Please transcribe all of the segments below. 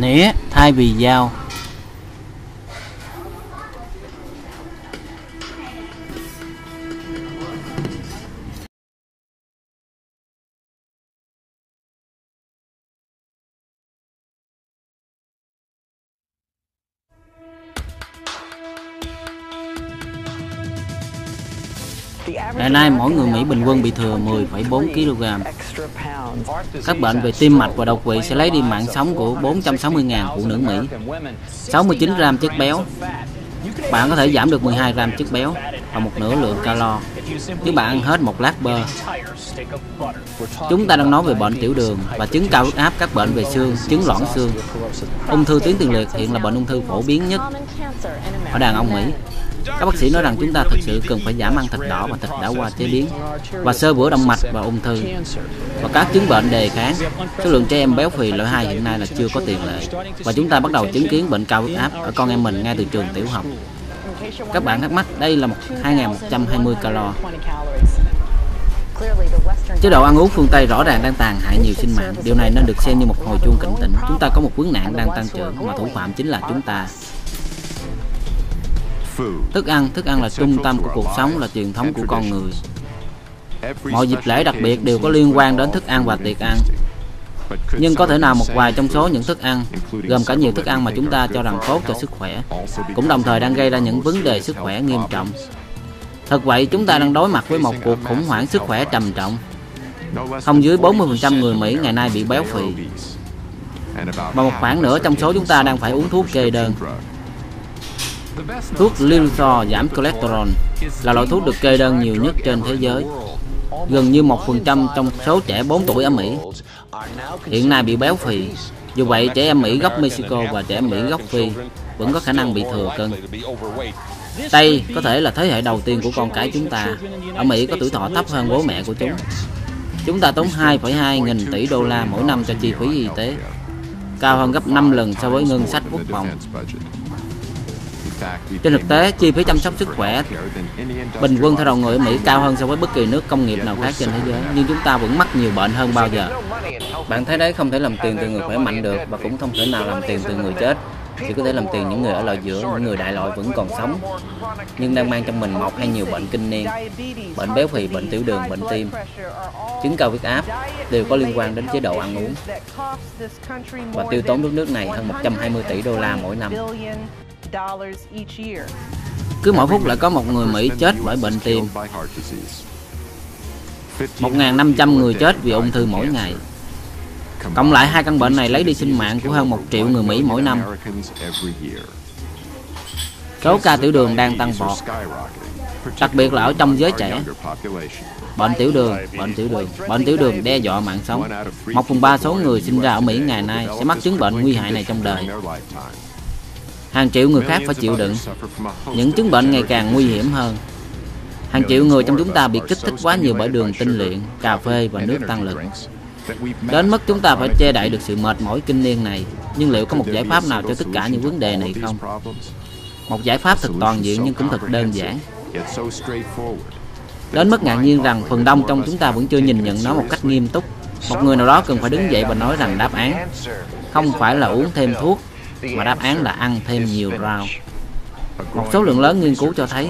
nĩa thay vì dao. Ngày nay mỗi người Mỹ bình quân bị thừa 10,4 kg. Các bệnh về tim mạch và đột quỵ sẽ lấy đi mạng sống của 460.000 phụ nữ Mỹ. 69 gram chất béo. Bạn có thể giảm được 12 gram chất béo và một nửa lượng calo nếu bạn ăn hết một lát bơ. Chúng ta đang nói về bệnh tiểu đường và chứng cao huyết áp, các bệnh về xương, chứng loãng xương. Ung thư tuyến tiền liệt hiện là bệnh ung thư phổ biến nhất ở đàn ông Mỹ. Các bác sĩ nói rằng chúng ta thực sự cần phải giảm ăn thịt đỏ và thịt đã qua chế biến và sơ vữa động mạch và ung thư và các chứng bệnh đề kháng. Số lượng trẻ em béo phì loại 2 hiện nay là chưa có tiền lệ và chúng ta bắt đầu chứng kiến bệnh cao huyết áp ở con em mình ngay từ trường tiểu học. Các bạn thắc mắc, đây là một 2.120 calo. Chế độ ăn uống phương Tây rõ ràng đang tàn hại nhiều sinh mạng. Điều này nên được xem như một hồi chuông cảnh tỉnh. Chúng ta có một vấn nạn đang tăng trưởng mà thủ phạm chính là chúng ta. Thức ăn, thức ăn là trung tâm của cuộc sống, là truyền thống của con người. Mọi dịp lễ đặc biệt đều có liên quan đến thức ăn và tiệc ăn. Nhưng có thể nào một vài trong số những thức ăn, gồm cả nhiều thức ăn mà chúng ta cho rằng tốt cho sức khỏe, cũng đồng thời đang gây ra những vấn đề sức khỏe nghiêm trọng. Thật vậy, chúng ta đang đối mặt với một cuộc khủng hoảng sức khỏe trầm trọng. Không dưới 40% người Mỹ ngày nay bị béo phì. Và một khoảng nữa trong số chúng ta đang phải uống thuốc kê đơn. Thuốc Lilutor giảm cholesterol là loại thuốc được kê đơn nhiều nhất trên thế giới. Gần như 1% trong số trẻ 4 tuổi ở Mỹ hiện nay bị béo phì. Dù vậy, trẻ em Mỹ gốc Mexico và trẻ em Mỹ gốc Phi vẫn có khả năng bị thừa cân. Tây có thể là thế hệ đầu tiên của con cái chúng ta. Ở Mỹ có tuổi thọ thấp hơn bố mẹ của chúng. Chúng ta tốn 2,2 nghìn tỷ đô la mỗi năm cho chi phí y tế, cao hơn gấp 5 lần so với ngân sách quốc phòng. Trên thực tế, chi phí chăm sóc sức khỏe bình quân theo đầu người ở Mỹ cao hơn so với bất kỳ nước công nghiệp nào khác trên thế giới, nhưng chúng ta vẫn mắc nhiều bệnh hơn bao giờ. Bạn thấy đấy, không thể làm tiền từ người khỏe mạnh được và cũng không thể nào làm tiền từ người chết. Chỉ có thể làm tiền những người ở loại giữa, những người đại loại vẫn còn sống, nhưng đang mang trong mình một hay nhiều bệnh kinh niên, bệnh béo phì, bệnh tiểu đường, bệnh tim, chứng cao huyết áp đều có liên quan đến chế độ ăn uống và tiêu tốn nước nước này hơn 120 tỷ đô la mỗi năm. Cứ mỗi phút lại có một người Mỹ chết bởi bệnh tim. 1.500 người chết vì ung thư mỗi ngày. Cộng lại hai căn bệnh này lấy đi sinh mạng của hơn một triệu người Mỹ mỗi năm. Số ca tiểu đường đang tăng vọt, đặc biệt là ở trong giới trẻ. Bệnh tiểu đường, bệnh tiểu đường, bệnh tiểu đường đe dọa mạng sống. Một phần ba số người sinh ra ở Mỹ ngày nay sẽ mắc chứng bệnh nguy hại này trong đời. Hàng triệu người khác phải chịu đựng những chứng bệnh ngày càng nguy hiểm hơn. Hàng triệu người trong chúng ta bị kích thích quá nhiều bởi đường tinh luyện, cà phê và nước tăng lực. Đến mức chúng ta phải che đậy được sự mệt mỏi kinh niên này. Nhưng liệu có một giải pháp nào cho tất cả những vấn đề này không? Một giải pháp thật toàn diện nhưng cũng thật đơn giản. Đến mức ngạc nhiên rằng phần đông trong chúng ta vẫn chưa nhìn nhận nó một cách nghiêm túc. Một người nào đó cần phải đứng dậy và nói rằng đáp án không phải là uống thêm thuốc mà đáp án là ăn thêm nhiều rau. Một số lượng lớn nghiên cứu cho thấy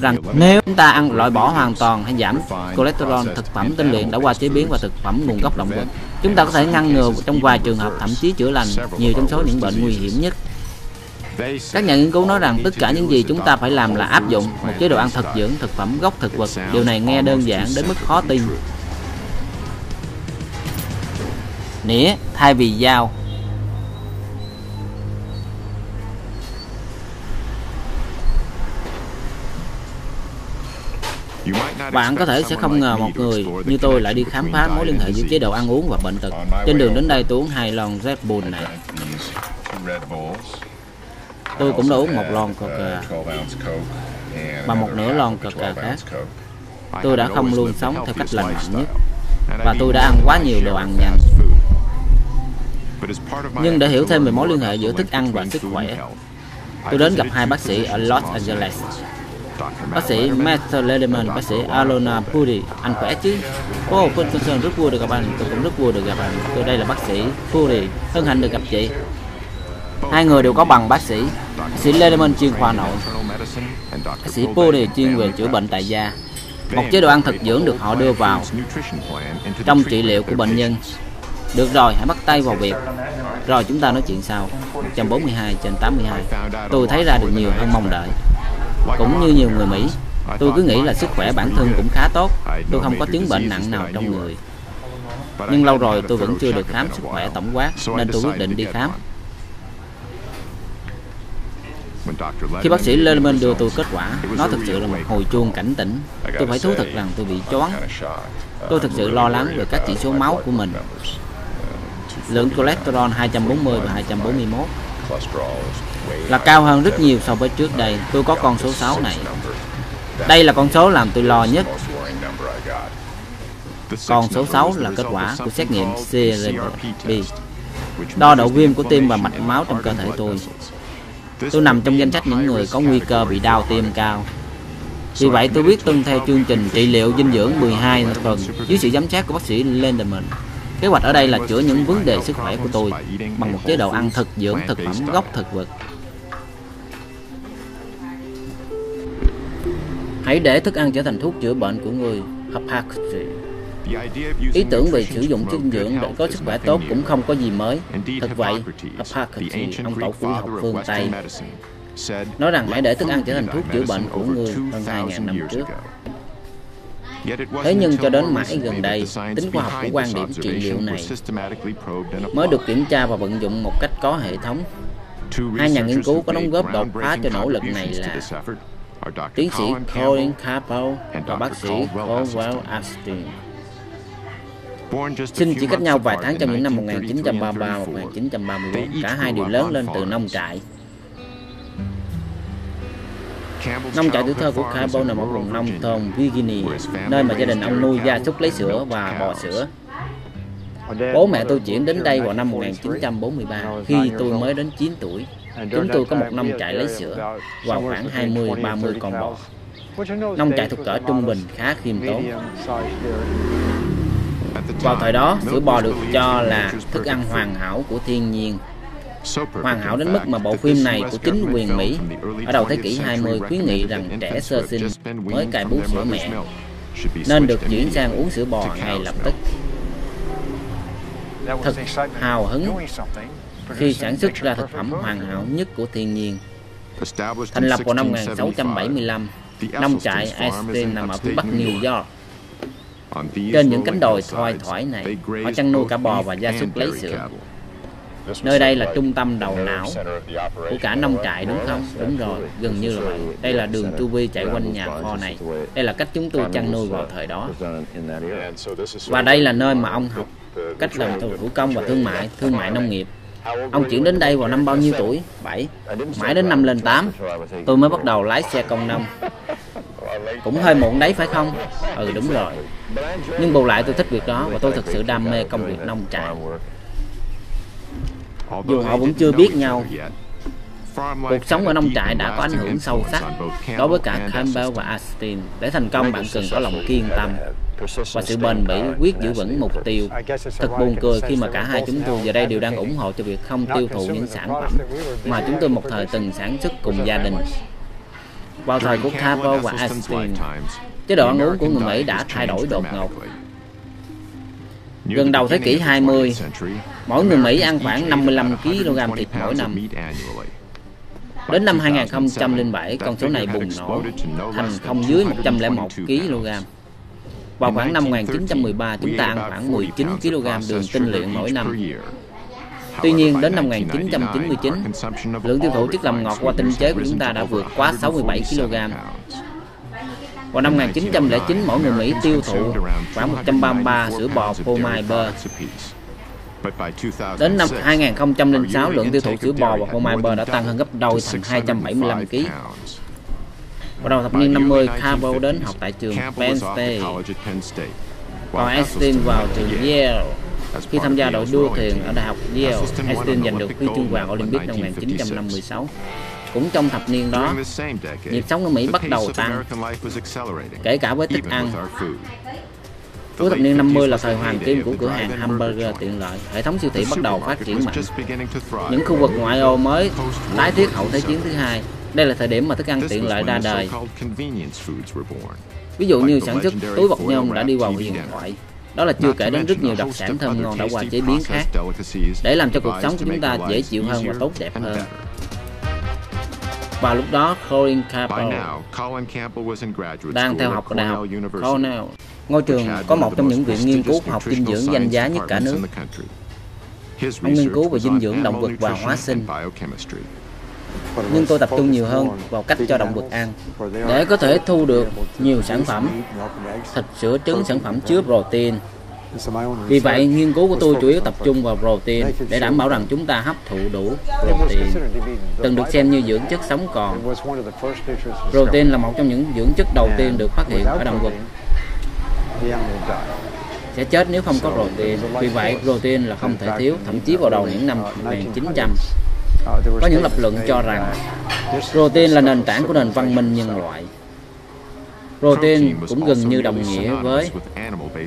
rằng nếu chúng ta ăn loại bỏ hoàn toàn hay giảm cholesterol, thực phẩm tinh luyện đã qua chế biến và thực phẩm nguồn gốc động vật, chúng ta có thể ngăn ngừa trong vài trường hợp thậm chí chữa lành nhiều trong số những bệnh nguy hiểm nhất. Các nhà nghiên cứu nói rằng tất cả những gì chúng ta phải làm là áp dụng một chế độ ăn thực dưỡng, thực phẩm gốc thực vật. Điều này nghe đơn giản đến mức khó tin. Nĩa thay vì dao Bạn có thể sẽ không ngờ một người như tôi lại đi khám phá mối liên hệ giữa chế độ ăn uống và bệnh tật. Trên đường đến đây tôi uống hai lon Red Bull này. Tôi cũng đã uống một lon coca và một nửa lon coca khác. Tôi đã không luôn sống theo cách lành mạnh nhất và tôi đã ăn quá nhiều đồ ăn nhanh. Nhưng để hiểu thêm về mối liên hệ giữa thức ăn và sức khỏe, tôi đến gặp hai bác sĩ ở Los Angeles bác sĩ Matt Lederman, bác sĩ Alona Puri. Anh khỏe chứ? Ô, oh, Ferguson rất vui được gặp anh, tôi cũng rất vui được gặp anh. Tôi đây là bác sĩ Puri, hân hạnh được gặp chị. Hai người đều có bằng bác sĩ. Bác sĩ Lederman chuyên khoa nội. Bác sĩ Puri chuyên về chữa bệnh tại gia. Một chế độ ăn thực dưỡng được họ đưa vào trong trị liệu của bệnh nhân. Được rồi, hãy bắt tay vào việc. Rồi chúng ta nói chuyện sau. 142 trên 82. Tôi thấy ra được nhiều hơn mong đợi. Cũng như nhiều người Mỹ, tôi cứ nghĩ là sức khỏe bản thân cũng khá tốt. Tôi không có chứng bệnh nặng nào trong người. Nhưng lâu rồi tôi vẫn chưa được khám sức khỏe tổng quát nên tôi quyết định đi khám. Khi bác sĩ Lehman đưa tôi kết quả, nó thực sự là một hồi chuông cảnh tỉnh. Tôi phải thú thật rằng tôi bị choáng. Tôi thực sự lo lắng về các chỉ số máu của mình. Lượng cholesterol 240 và 241 là cao hơn rất nhiều so với trước đây. Tôi có con số 6 này. Đây là con số làm tôi lo nhất. Còn số 6 là kết quả của xét nghiệm CRP, đo độ viêm của tim và mạch máu trong cơ thể tôi. Tôi nằm trong danh sách những người có nguy cơ bị đau tim cao. Vì vậy tôi biết tuân theo chương trình trị liệu dinh dưỡng 12 tuần dưới sự giám sát của bác sĩ Lenderman. Kế hoạch ở đây là chữa những vấn đề sức khỏe của tôi bằng một chế độ ăn thực dưỡng thực phẩm gốc thực vật. Hãy để thức ăn trở thành thuốc chữa bệnh của người. Hippocrates Ý tưởng về sử dụng dinh dưỡng để có sức khỏe tốt cũng không có gì mới. Thật vậy, Hippocrates, ông tổ của học phương Tây, nói rằng hãy để thức ăn trở thành thuốc chữa bệnh của người hơn 2.000 năm trước. Thế nhưng cho đến mãi gần đây, tính khoa học của quan điểm trị liệu này mới được kiểm tra và vận dụng một cách có hệ thống. Hai nhà nghiên cứu có đóng góp đột phá cho nỗ lực này là tiến sĩ Colin Campbell và bác sĩ Caldwell Austin. Sinh chỉ cách nhau vài tháng trong những năm 1933 và 1934, cả hai đều lớn lên từ nông trại. Nông trại tuổi thơ của Campbell nằm ở vùng nông thôn Virginia, nơi mà gia đình ông nuôi gia súc lấy sữa và bò sữa. Bố mẹ tôi chuyển đến đây vào năm 1943 khi tôi mới đến 9 tuổi. Chúng tôi có một nông trại lấy sữa và khoảng 20-30 con bò. Nông trại thuộc cỡ trung bình khá khiêm tốn. Vào thời đó, sữa bò được cho là thức ăn hoàn hảo của thiên nhiên. Hoàn hảo đến mức mà bộ phim này của chính quyền Mỹ ở đầu thế kỷ 20 khuyến nghị rằng trẻ sơ sinh mới cài bú sữa mẹ nên được chuyển sang uống sữa bò ngay lập tức. Thật hào hứng khi sản xuất ra thực phẩm hoàn hảo nhất của thiên nhiên. Thành lập vào năm 1675, nông trại Einstein nằm ở phía bắc New York. Trên những cánh đồi thoai thoải này, họ chăn nuôi cả bò và gia súc lấy sữa. Nơi đây là trung tâm đầu não của cả nông trại đúng không? Đúng rồi, gần như là vậy. Đây là đường chu vi chạy quanh nhà kho này. Đây là cách chúng tôi chăn nuôi vào thời đó. Và đây là nơi mà ông học cách làm thủ công và thương mại, thương mại nông nghiệp. Ông chuyển đến đây vào năm bao nhiêu tuổi? 7. Mãi đến năm lên 8, tôi mới bắt đầu lái xe công nông. Cũng hơi muộn đấy phải không? Ừ đúng rồi. Nhưng bù lại tôi thích việc đó và tôi thực sự đam mê công việc nông trại. Dù họ vẫn chưa biết nhau, Cuộc sống ở nông trại đã có ảnh hưởng sâu sắc đối với cả Campbell và Austin. Để thành công bạn cần có lòng kiên tâm và sự bền bỉ quyết giữ vững mục tiêu. Thật buồn cười khi mà cả hai chúng tôi giờ đây đều đang ủng hộ cho việc không tiêu thụ những sản phẩm mà chúng tôi một thời từng sản xuất cùng gia đình. Vào thời của Campbell và Austin, chế độ ăn uống của người Mỹ đã thay đổi đột ngột. Gần đầu thế kỷ 20, mỗi người Mỹ ăn khoảng 55 kg thịt mỗi năm. Đến năm 2007, con số này bùng nổ thành không dưới 101 kg. Vào khoảng năm 1913, chúng ta ăn khoảng 19 kg đường tinh luyện mỗi năm. Tuy nhiên, đến năm 1999, lượng tiêu thụ chất làm ngọt qua tinh chế của chúng ta đã vượt quá 67 kg. Vào năm 1909, mỗi người Mỹ tiêu thụ khoảng 133 sữa bò phô mai bơ. Đến năm 2006, lượng tiêu thụ sữa bò và phô mai bơ đã tăng hơn gấp đôi thành 275 kg. Vào đầu thập niên 50, Carbo đến học tại trường Penn State. Còn Einstein vào trường Yale. Khi tham gia đội đua thuyền ở Đại học Yale, Einstein giành được huy chương vàng Olympic năm 1956. Cũng trong thập niên đó, nhịp sống ở Mỹ bắt đầu tăng, kể cả với thức ăn. Cuối thập niên 50 là thời hoàng kim của cửa hàng hamburger tiện lợi. Hệ thống siêu thị bắt đầu phát triển mạnh. Những khu vực ngoại ô mới tái thiết hậu Thế chiến thứ hai. Đây là thời điểm mà thức ăn tiện lợi ra đời. Ví dụ như sản xuất túi bọc nhôm đã đi vào huyền thoại. Đó là chưa kể đến rất nhiều đặc sản thơm ngon đã qua chế biến khác để làm cho cuộc sống của chúng ta dễ chịu hơn và tốt đẹp hơn. Và lúc đó Colin Campbell đang theo học ở Đại học Cornell. Ngôi trường có một trong những viện nghiên cứu học dinh dưỡng danh giá nhất cả nước. Ông nghiên cứu về dinh dưỡng động vật và hóa sinh. Nhưng tôi tập trung nhiều hơn vào cách cho động vật ăn để có thể thu được nhiều sản phẩm. thịt, sữa, trứng, sản phẩm chứa protein. Vì vậy, nghiên cứu của tôi chủ yếu tập trung vào protein để đảm bảo rằng chúng ta hấp thụ đủ protein. Từng được xem như dưỡng chất sống còn. Protein là một trong những dưỡng chất đầu tiên được phát hiện ở động vật. Sẽ chết nếu không có protein. Vì vậy, protein là không thể thiếu, thậm chí vào đầu những năm 1900. Có những lập luận cho rằng protein là nền tảng của nền văn minh nhân loại. Protein cũng gần như đồng nghĩa với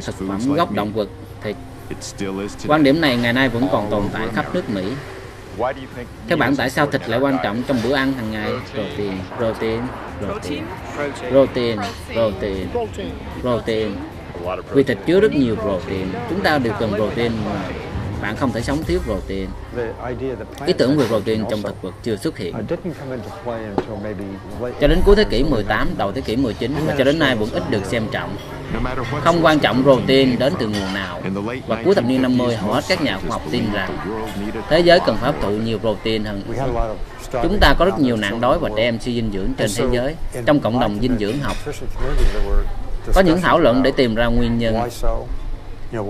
thực phẩm gốc động vật thịt. Quan điểm này ngày nay vẫn còn tồn tại khắp nước Mỹ. Theo bạn tại sao thịt lại quan trọng trong bữa ăn hàng ngày? Protein, protein, protein, protein, protein, protein. Vì thịt chứa rất nhiều protein, chúng ta đều cần protein mà bạn không thể sống thiếu protein. Ý tưởng về protein trong thực vật chưa xuất hiện. Cho đến cuối thế kỷ 18, đầu thế kỷ 19 và cho đến nay vẫn ít được xem trọng. Không quan trọng protein đến từ nguồn nào. Và cuối thập niên 50, hầu hết các nhà khoa học tin rằng thế giới cần phải hấp thụ nhiều protein hơn. Chúng ta có rất nhiều nạn đói và trẻ em suy dinh dưỡng trên thế giới trong cộng đồng dinh dưỡng học. Có những thảo luận để tìm ra nguyên nhân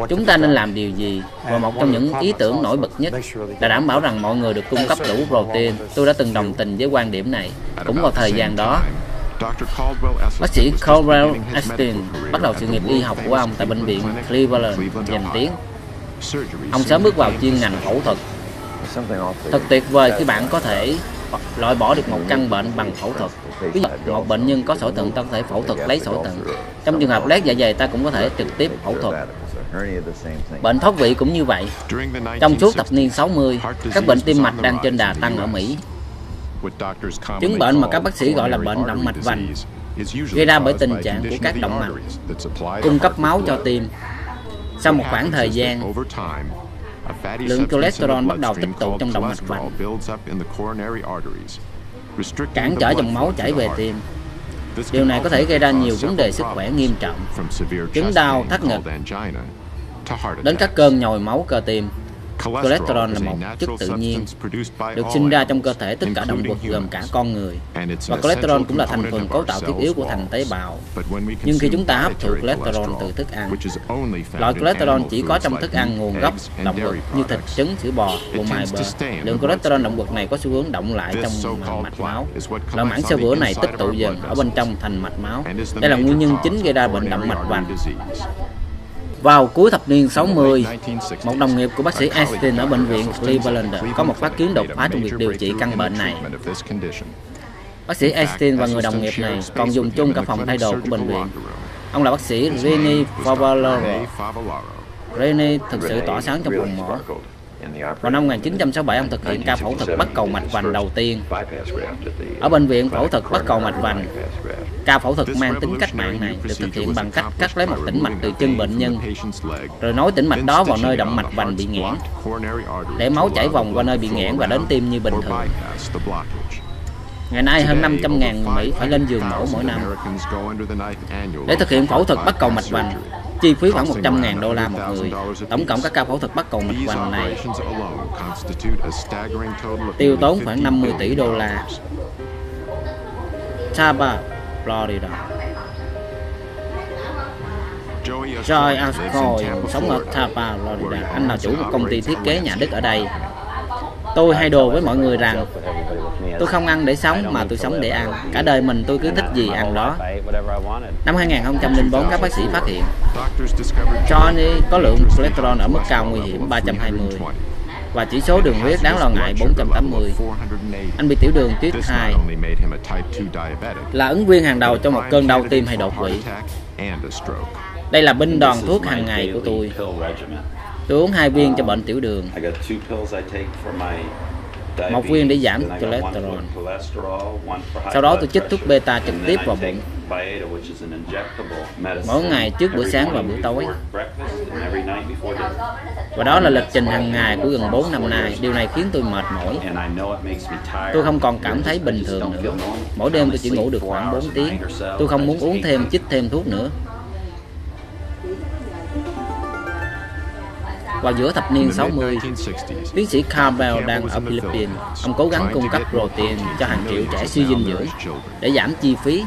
chúng ta nên làm điều gì? Và một trong những ý tưởng nổi bật nhất là đảm bảo rằng mọi người được cung cấp đủ protein. tôi đã từng đồng tình với quan điểm này. Cũng vào thời gian đó bác sĩ Caldwell Estin bắt đầu sự nghiệp y học của ông tại bệnh viện Cleveland danh tiếng. Ông sớm bước vào chuyên ngành phẫu thuật. Thật tuyệt vời khi bạn có thể loại bỏ được một căn bệnh bằng phẫu thuật. Ví dụ một bệnh nhân có sỏi thận ta có thể phẫu thuật lấy sỏi thận. Trong trường hợp lét dạ dày ta cũng có thể trực tiếp phẫu thuật Bệnh thoát vị cũng như vậy. Trong suốt thập niên 60, các bệnh tim mạch đang trên đà tăng ở Mỹ. Chứng bệnh mà các bác sĩ gọi là bệnh động mạch vành gây ra bởi tình trạng của các động mạch cung cấp máu cho tim. Sau một khoảng thời gian, lượng cholesterol bắt đầu tích tụ trong động mạch vành, cản trở dòng máu chảy về tim. Điều này có thể gây ra nhiều vấn đề sức khỏe nghiêm trọng, chứng đau, thắt ngực, đến các cơn nhồi máu cơ tim. Cholesterol là một chất tự nhiên được sinh ra trong cơ thể tất cả động vật gồm cả con người và cholesterol cũng là thành phần cấu tạo thiết yếu của thành tế bào. Nhưng khi chúng ta hấp thụ cholesterol từ thức ăn, loại cholesterol chỉ có trong thức ăn nguồn gốc động vật như thịt, trứng, sữa bò, bột mài bơ. Lượng cholesterol động vật này có xu hướng động lại trong mạch máu. Loại mảng sơ vữa này tích tụ dần ở bên trong thành mạch máu. Đây là nguyên nhân chính gây ra bệnh động mạch vành. Vào cuối thập niên 60, một đồng nghiệp của bác sĩ Einstein ở bệnh viện Cleveland có một phát kiến đột phá trong việc điều trị căn bệnh này. Bác sĩ Einstein và người đồng nghiệp này còn dùng chung cả phòng thay đồ của bệnh viện. Ông là bác sĩ Rene Favaloro. Rene thực sự tỏa sáng trong phòng mổ. Vào năm 1967, ông thực hiện ca phẫu thuật bắt cầu mạch vành đầu tiên. Ở bệnh viện phẫu thuật bắt cầu mạch vành, ca phẫu thuật mang tính cách mạng này được thực hiện bằng cách cắt lấy một tĩnh mạch từ chân bệnh nhân, rồi nối tĩnh mạch đó vào nơi động mạch vành bị nghẽn, để máu chảy vòng qua nơi bị nghẽn và đến tim như bình thường. Ngày nay hơn 500.000 người Mỹ phải lên giường mổ mỗi năm. Để thực hiện phẫu thuật bắt cầu mạch vành, chi phí khoảng 100.000 đô la một người. Tổng cộng các ca phẫu thuật bắt cầu mạch vành này tiêu tốn khoảng 50 tỷ đô la. Tampa, Florida. Joy Ascoy sống ở Tampa, Florida. Anh là chủ một công ty thiết kế nhà Đức ở đây. Tôi hay đồ với mọi người rằng Tôi không ăn để sống mà tôi sống để ăn. Cả đời mình tôi cứ thích gì ăn đó. Năm 2004, các bác sĩ phát hiện Johnny có lượng cholesterol ở mức cao nguy hiểm 320 và chỉ số đường huyết đáng lo ngại 480. Anh bị tiểu đường tuyết 2 là ứng viên hàng đầu cho một cơn đau tim hay đột quỵ. Đây là binh đoàn thuốc hàng ngày của tôi. Tôi uống hai viên cho bệnh tiểu đường. Một viên để giảm cholesterol. Sau đó tôi chích thuốc beta trực tiếp vào bụng. Mỗi ngày trước bữa sáng và bữa tối. Và đó là lịch trình hàng ngày của gần 4 năm nay. Điều này khiến tôi mệt mỏi. Tôi không còn cảm thấy bình thường nữa. Mỗi đêm tôi chỉ ngủ được khoảng 4 tiếng. Tôi không muốn uống thêm, chích thêm thuốc nữa. Vào giữa thập niên 60, tiến sĩ Campbell đang ở Philippines. Ông cố gắng cung cấp protein cho hàng triệu trẻ suy dinh dưỡng để giảm chi phí.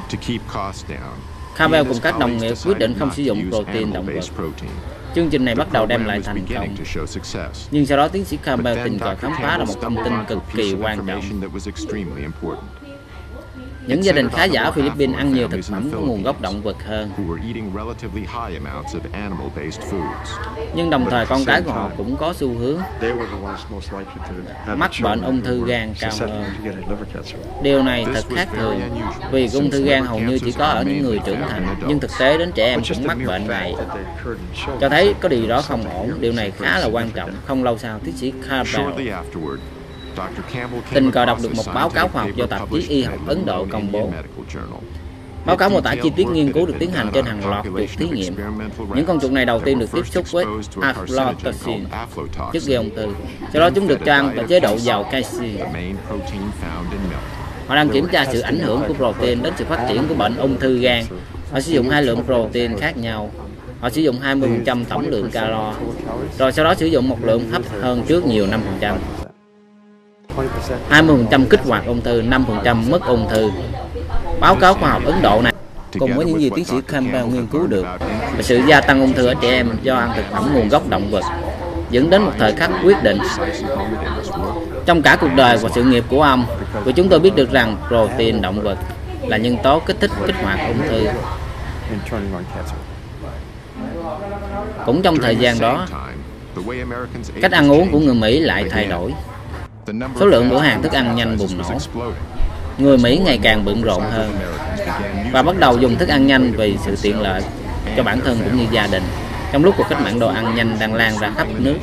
Campbell cùng các đồng nghiệp quyết định không sử dụng protein động vật. Chương trình này bắt đầu đem lại thành công. Nhưng sau đó tiến sĩ Campbell tình cờ khám phá ra một thông tin cực kỳ quan trọng. Những gia đình khá giả ở Philippines ăn nhiều thực phẩm có nguồn gốc động vật hơn. Nhưng đồng thời con cái của họ cũng có xu hướng mắc bệnh ung thư gan cao hơn. Điều này thật khác thường vì ung thư gan hầu như chỉ có ở những người trưởng thành, nhưng thực tế đến trẻ em cũng mắc bệnh này. Cho thấy có điều đó không ổn, điều này khá là quan trọng. Không lâu sau, tiến sĩ Campbell Tình cờ đọc được một báo cáo khoa học do tạp chí y học Ấn Độ công bố. Báo cáo mô tả chi tiết nghiên cứu được tiến hành trên hàng loạt chuột thí nghiệm. Những con chuột này đầu tiên được tiếp xúc với aflatoxin, chất gây ung thư. Sau đó chúng được cho ăn và chế độ giàu canxi. Họ đang kiểm tra sự ảnh hưởng của protein đến sự phát triển của bệnh ung thư gan. Họ sử dụng hai lượng protein khác nhau. Họ sử dụng 20% tổng lượng calo, rồi sau đó sử dụng một lượng thấp hơn trước nhiều 5%. 20% kích hoạt ung thư, 5% mất ung thư. Báo cáo khoa học Ấn Độ này cùng với những gì tiến sĩ Campbell nghiên cứu được về sự gia tăng ung thư ở trẻ em do ăn thực phẩm nguồn gốc động vật dẫn đến một thời khắc quyết định. Trong cả cuộc đời và sự nghiệp của ông, vì chúng tôi biết được rằng protein động vật là nhân tố kích thích kích hoạt ung thư. Cũng trong thời gian đó, cách ăn uống của người Mỹ lại thay đổi. Số lượng bữa hàng thức ăn nhanh bùng nổ. Người Mỹ ngày càng bận rộn hơn và bắt đầu dùng thức ăn nhanh vì sự tiện lợi cho bản thân cũng như gia đình. Trong lúc cuộc cách mạng đồ ăn nhanh đang lan ra khắp nước,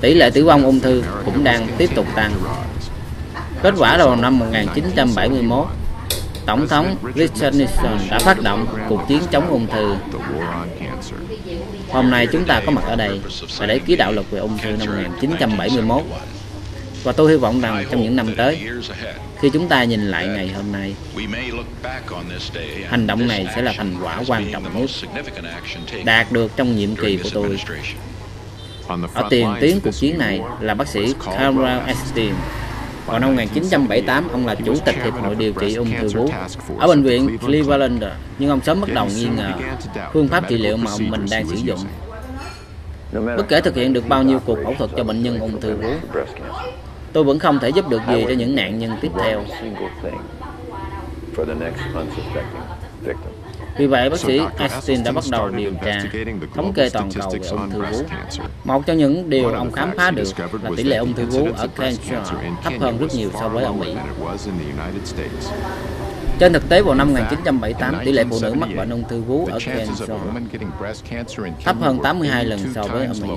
tỷ lệ tử vong ung thư cũng đang tiếp tục tăng. Kết quả vào năm 1971, Tổng thống Richard Nixon đã phát động cuộc chiến chống ung thư. Hôm nay chúng ta có mặt ở đây và để ký đạo luật về ung thư năm 1971 và tôi hy vọng rằng trong những năm tới, khi chúng ta nhìn lại ngày hôm nay, hành động này sẽ là thành quả quan trọng nhất đạt được trong nhiệm kỳ của tôi. Ở tiền tuyến cuộc chiến này là bác sĩ Carl Epstein. Vào năm 1978, ông là chủ tịch Hiệp hội điều trị ung thư vú ở bệnh viện Cleveland, nhưng ông sớm bắt đầu nghi ngờ phương pháp trị liệu mà ông mình đang sử dụng. Bất kể thực hiện được bao nhiêu cuộc phẫu thuật cho bệnh nhân ung thư vú, tôi vẫn không thể giúp được gì cho những nạn nhân tiếp theo. Vì vậy, bác sĩ Einstein đã bắt đầu điều tra, thống kê toàn cầu về ung thư vú. Một trong những điều ông khám phá được là tỷ lệ ung thư vú ở Kansas thấp hơn rất nhiều so với ở Mỹ. Trên thực tế vào năm 1978, tỷ lệ phụ nữ mắc bệnh ung thư vú ở Kansas thấp hơn 82 lần so với ở Mỹ.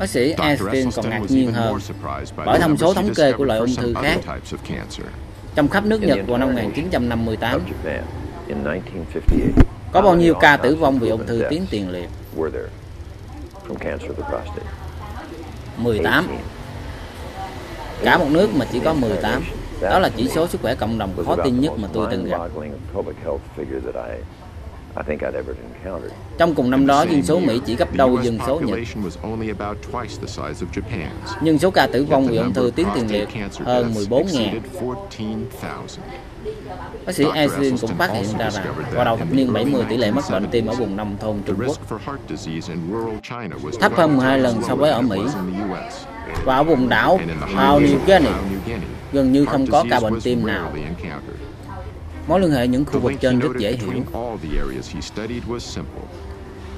Bác sĩ Einstein còn ngạc nhiên hơn bởi thông số thống kê của loại ung thư khác trong khắp nước Nhật vào năm 1958. Có bao nhiêu ca tử vong vì ung thư tuyến tiền liệt? 18. Cả một nước mà chỉ có 18. Đó là chỉ số sức khỏe cộng đồng khó tin nhất mà tôi từng gặp. Trong cùng năm đó, dân số Mỹ chỉ gấp đôi dân số Nhật. Nhưng số ca tử vong vì ung thư tuyến tiền liệt hơn 14.000. Bác sĩ Einstein cũng phát hiện ra rằng vào đầu thập niên 70 tỷ lệ mắc bệnh tim ở vùng nông thôn Trung Quốc thấp hơn 12 lần so với ở Mỹ. Và ở vùng đảo Papua New Guinea gần như không có ca bệnh tim nào. Mối liên hệ những khu vực trên rất dễ hiểu.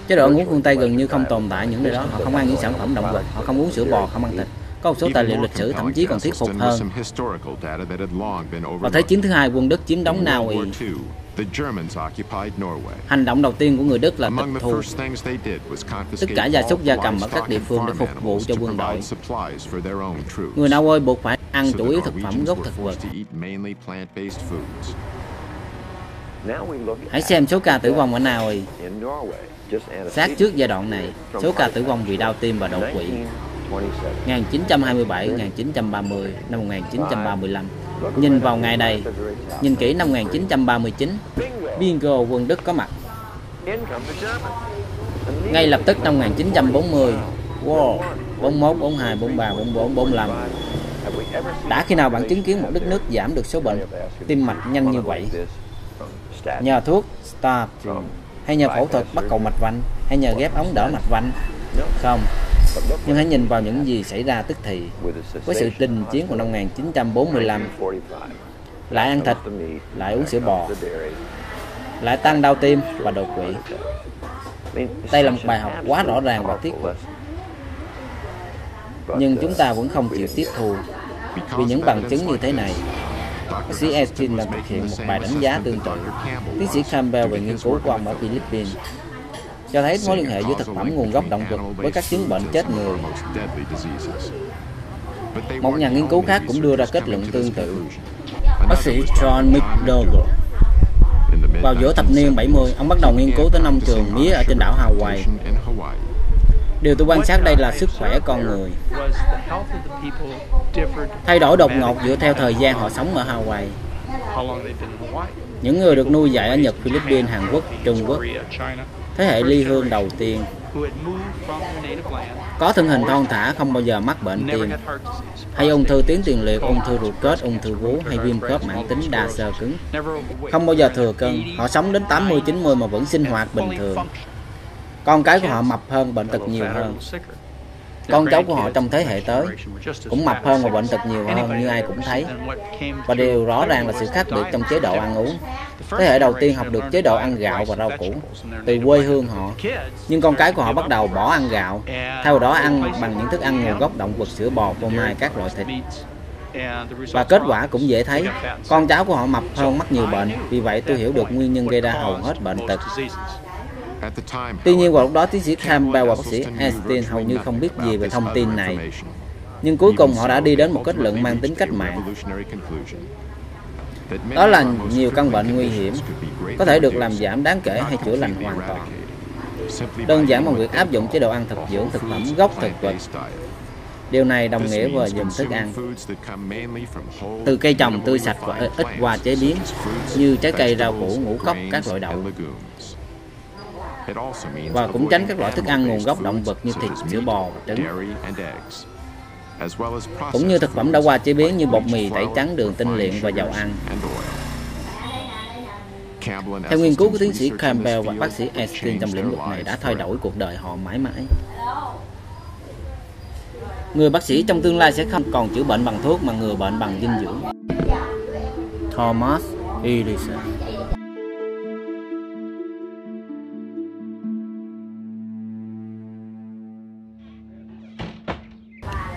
Chế độ ăn uống phương Tây gần như không tồn tại những nơi đó. Họ không ăn những sản phẩm động vật, họ không uống sữa bò, không ăn thịt. Có một số tài liệu lịch sử thậm chí còn thuyết phục hơn. Vào Thế chiến thứ hai, quân Đức chiếm đóng Na Uy. Hành động đầu tiên của người Đức là tịch thu tất cả gia súc gia cầm ở các địa phương để phục vụ cho quân đội. Người Na Uy buộc phải ăn chủ yếu thực phẩm gốc thực vật. Hãy xem số ca tử vong ở Na Uy. Sát trước giai đoạn này, số ca tử vong vì đau tim và đột quỵ. 1927, 1930, năm 1935 Nhìn vào ngày này, nhìn kỹ năm 1939 Bingo quân Đức có mặt. Ngay lập tức năm 1940 Wow, 41, 42, 43, 44, 45 Đã khi nào bạn chứng kiến một đất nước giảm được số bệnh? tim mạch nhanh như vậy Nhờ thuốc Start hay nhờ phẫu thuật bắt cầu mạch vành hay nhờ ghép ống đỡ mạch vành. Không. Nhưng hãy nhìn vào những gì xảy ra tức thì. Với sự đình chiến của năm 1945 lại ăn thịt lại uống sữa bò. Lại tăng đau tim và đột quỵ. Đây là một bài học quá rõ ràng và thiết thực. Nhưng chúng ta vẫn không chịu tiếp thu vì những bằng chứng như thế này Bác sĩ Estin đã thực hiện một bài đánh giá tương tự. Tiến sĩ Campbell về nghiên cứu của ông ở Philippines cho thấy mối liên hệ giữa thực phẩm nguồn gốc động vật với các chứng bệnh chết người. Một nhà nghiên cứu khác cũng đưa ra kết luận tương tự. Bác sĩ John McDougall vào giữa thập niên 70, ông bắt đầu nghiên cứu tới nông trường mía ở trên đảo Hawaii. Điều tôi quan sát đây là sức khỏe con người. Thay đổi đột ngột dựa theo thời gian họ sống ở Hawaii. Những người được nuôi dạy ở Nhật, Philippines, Hàn Quốc, Trung Quốc thế hệ ly hương đầu tiên. Có thân hình thon thả không bao giờ mắc bệnh tim. hay ung thư tuyến tiền liệt ung thư ruột kết ung thư vú hay viêm khớp mãn tính đa sơ cứng. Không bao giờ thừa cân. Họ sống đến 80 90 mà vẫn sinh hoạt bình thường con cái của họ mập hơn bệnh tật nhiều hơn. Con cháu của họ trong thế hệ tới cũng mập hơn và bệnh tật nhiều hơn như ai cũng thấy. và điều rõ ràng là sự khác biệt trong chế độ ăn uống. Thế hệ đầu tiên học được chế độ ăn gạo và rau củ từ quê hương họ. nhưng con cái của họ bắt đầu bỏ ăn gạo theo đó ăn bằng những thức ăn nguồn gốc động vật sữa bò phô mai các loại thịt. và kết quả cũng dễ thấy. con cháu của họ mập hơn mắc nhiều bệnh. Vì vậy tôi hiểu được nguyên nhân gây ra hầu hết bệnh tật Tuy nhiên vào lúc đó tiến sĩ Campbell và bác sĩ Einstein hầu như không biết gì về thông tin này. Nhưng cuối cùng họ đã đi đến một kết luận mang tính cách mạng. Đó là nhiều căn bệnh nguy hiểm có thể được làm giảm đáng kể hay chữa lành hoàn toàn. Đơn giản bằng việc áp dụng chế độ ăn thực dưỡng thực phẩm gốc thực vật. Điều này đồng nghĩa với dùng thức ăn từ cây trồng tươi sạch và ít qua chế biến như trái cây, rau củ, ngũ cốc, các loại đậu và cũng tránh các loại thức ăn nguồn gốc động vật như thịt, sữa bò và trứng cũng như thực phẩm đã qua chế biến như bột mì, tẩy trắng, đường tinh luyện và dầu ăn. Theo nghiên cứu của tiến sĩ Campbell và bác sĩ Einstein trong lĩnh vực này đã thay đổi cuộc đời họ mãi mãi. Người bác sĩ trong tương lai sẽ không còn chữa bệnh bằng thuốc mà người bệnh bằng dinh dưỡng. Thomas Edison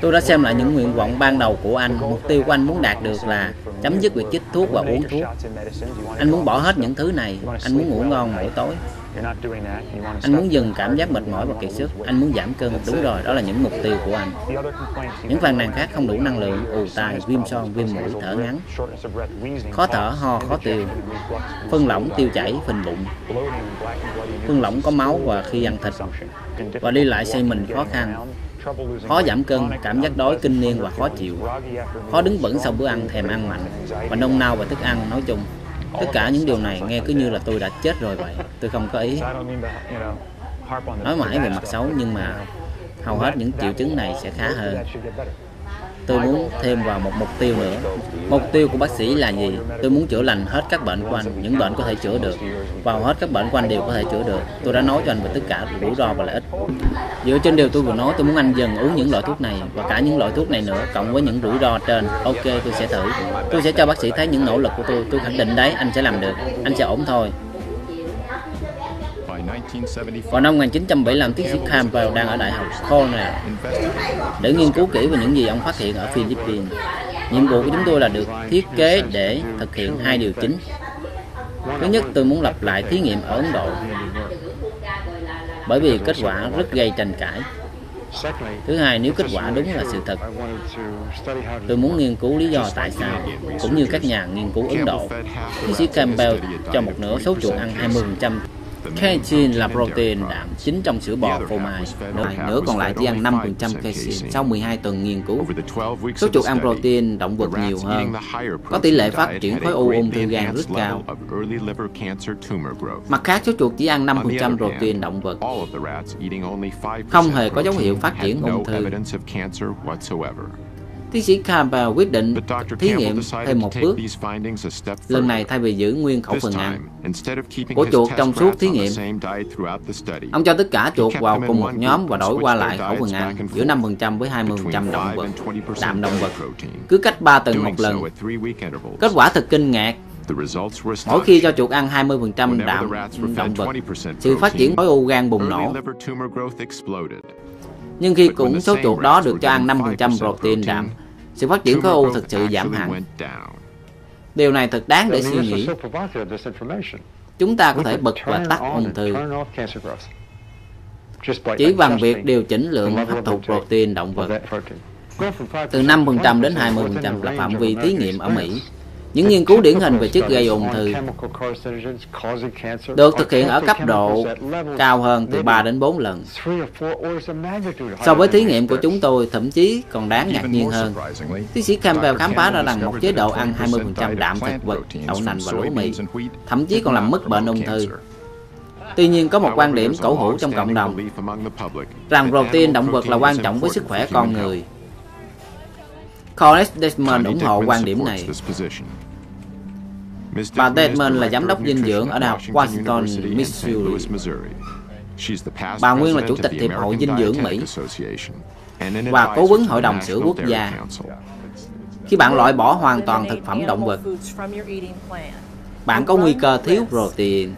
Tôi đã xem lại những nguyện vọng ban đầu của anh. Mục tiêu của anh muốn đạt được là chấm dứt việc chích thuốc và uống thuốc. Anh muốn bỏ hết những thứ này. Anh muốn ngủ ngon mỗi tối. Anh muốn dừng cảm giác mệt mỏi và kiệt sức. Anh muốn giảm cân. Đúng rồi, đó là những mục tiêu của anh. Những phàn nàn khác không đủ năng lượng, ù tai, viêm son, viêm mũi, thở ngắn, khó thở, ho, khó tiêu, phân lỏng, tiêu chảy, phình bụng, phân lỏng có máu và khi ăn thịt và đi lại xây mình khó khăn khó giảm cân, cảm giác đói kinh niên và khó chịu, khó đứng vững sau bữa ăn, thèm ăn mạnh và nôn nao và thức ăn nói chung. Tất cả những điều này nghe cứ như là tôi đã chết rồi vậy. Tôi không có ý. Nói mãi về mặt xấu nhưng mà hầu hết những triệu chứng này sẽ khá hơn tôi muốn thêm vào một mục tiêu nữa. Mục tiêu của bác sĩ là gì? Tôi muốn chữa lành hết các bệnh của anh, những bệnh có thể chữa được. Và hết các bệnh của anh đều có thể chữa được. Tôi đã nói cho anh về tất cả rủi ro và lợi ích. Dựa trên điều tôi vừa nói, tôi muốn anh dần uống những loại thuốc này và cả những loại thuốc này nữa, cộng với những rủi ro trên. Ok, tôi sẽ thử. Tôi sẽ cho bác sĩ thấy những nỗ lực của tôi. Tôi khẳng định đấy, anh sẽ làm được. Anh sẽ ổn thôi. Vào năm 1975, tiến sĩ Campbell đang ở Đại học Cornell để nghiên cứu kỹ về những gì ông phát hiện ở Philippines. Nhiệm vụ của chúng tôi là được thiết kế để thực hiện hai điều chính. Thứ nhất, tôi muốn lặp lại thí nghiệm ở Ấn Độ bởi vì kết quả rất gây tranh cãi. Thứ hai, nếu kết quả đúng là sự thật, tôi muốn nghiên cứu lý do tại sao, cũng như các nhà nghiên cứu Ấn Độ. Tiến sĩ Campbell cho một nửa số chuột ăn 20% Casein là protein đạm chính trong sữa bò phô mai. Nửa còn lại chỉ ăn 5% casein sau 12 tuần nghiên cứu. Số chuột ăn protein động vật nhiều hơn. Có tỷ lệ phát triển khối u ung thư gan rất cao. Mặt khác, số chuột chỉ ăn 5% protein động vật. Không hề có dấu hiệu phát triển ung thư. Tiến sĩ Campbell quyết định thí nghiệm thêm một bước. Lần này thay vì giữ nguyên khẩu phần ăn của chuột trong suốt thí nghiệm, ông cho tất cả chuột vào cùng một nhóm và đổi qua lại khẩu phần ăn giữa 5% với 20% động vật, đạm động vật, cứ cách 3 tuần một lần. Kết quả thật kinh ngạc. Mỗi khi cho chuột ăn 20% đạm động vật, sự phát triển khối u gan bùng nổ. Nhưng khi cũng số chuột đó được cho ăn 5% protein đạm, sự phát triển khối u thực sự giảm hẳn. Điều này thật đáng để suy nghĩ. Chúng ta có thể bật và tắt ung thư chỉ bằng việc điều chỉnh lượng hấp thụ protein động vật. Từ 5% đến 20% là phạm vi thí nghiệm ở Mỹ. Những nghiên cứu điển hình về chất gây ung thư được thực hiện ở cấp độ cao hơn từ 3 đến 4 lần. So với thí nghiệm của chúng tôi, thậm chí còn đáng ngạc nhiên hơn. Tiến sĩ Campbell khám phá ra rằng một chế độ ăn 20% đạm thực vật, đậu nành và lúa mì, thậm chí còn làm mất bệnh ung thư. Tuy nhiên có một quan điểm cổ hủ trong cộng đồng rằng protein động vật là quan trọng với sức khỏe con người. Colette Desmond ủng hộ quan điểm này. Bà Desmond là giám đốc dinh dưỡng ở Đại học Washington, Missouri. Bà nguyên là chủ tịch Hiệp hội Dinh dưỡng Mỹ và cố vấn Hội đồng sữa quốc gia. Khi bạn loại bỏ hoàn toàn thực phẩm động vật, bạn có nguy cơ thiếu protein.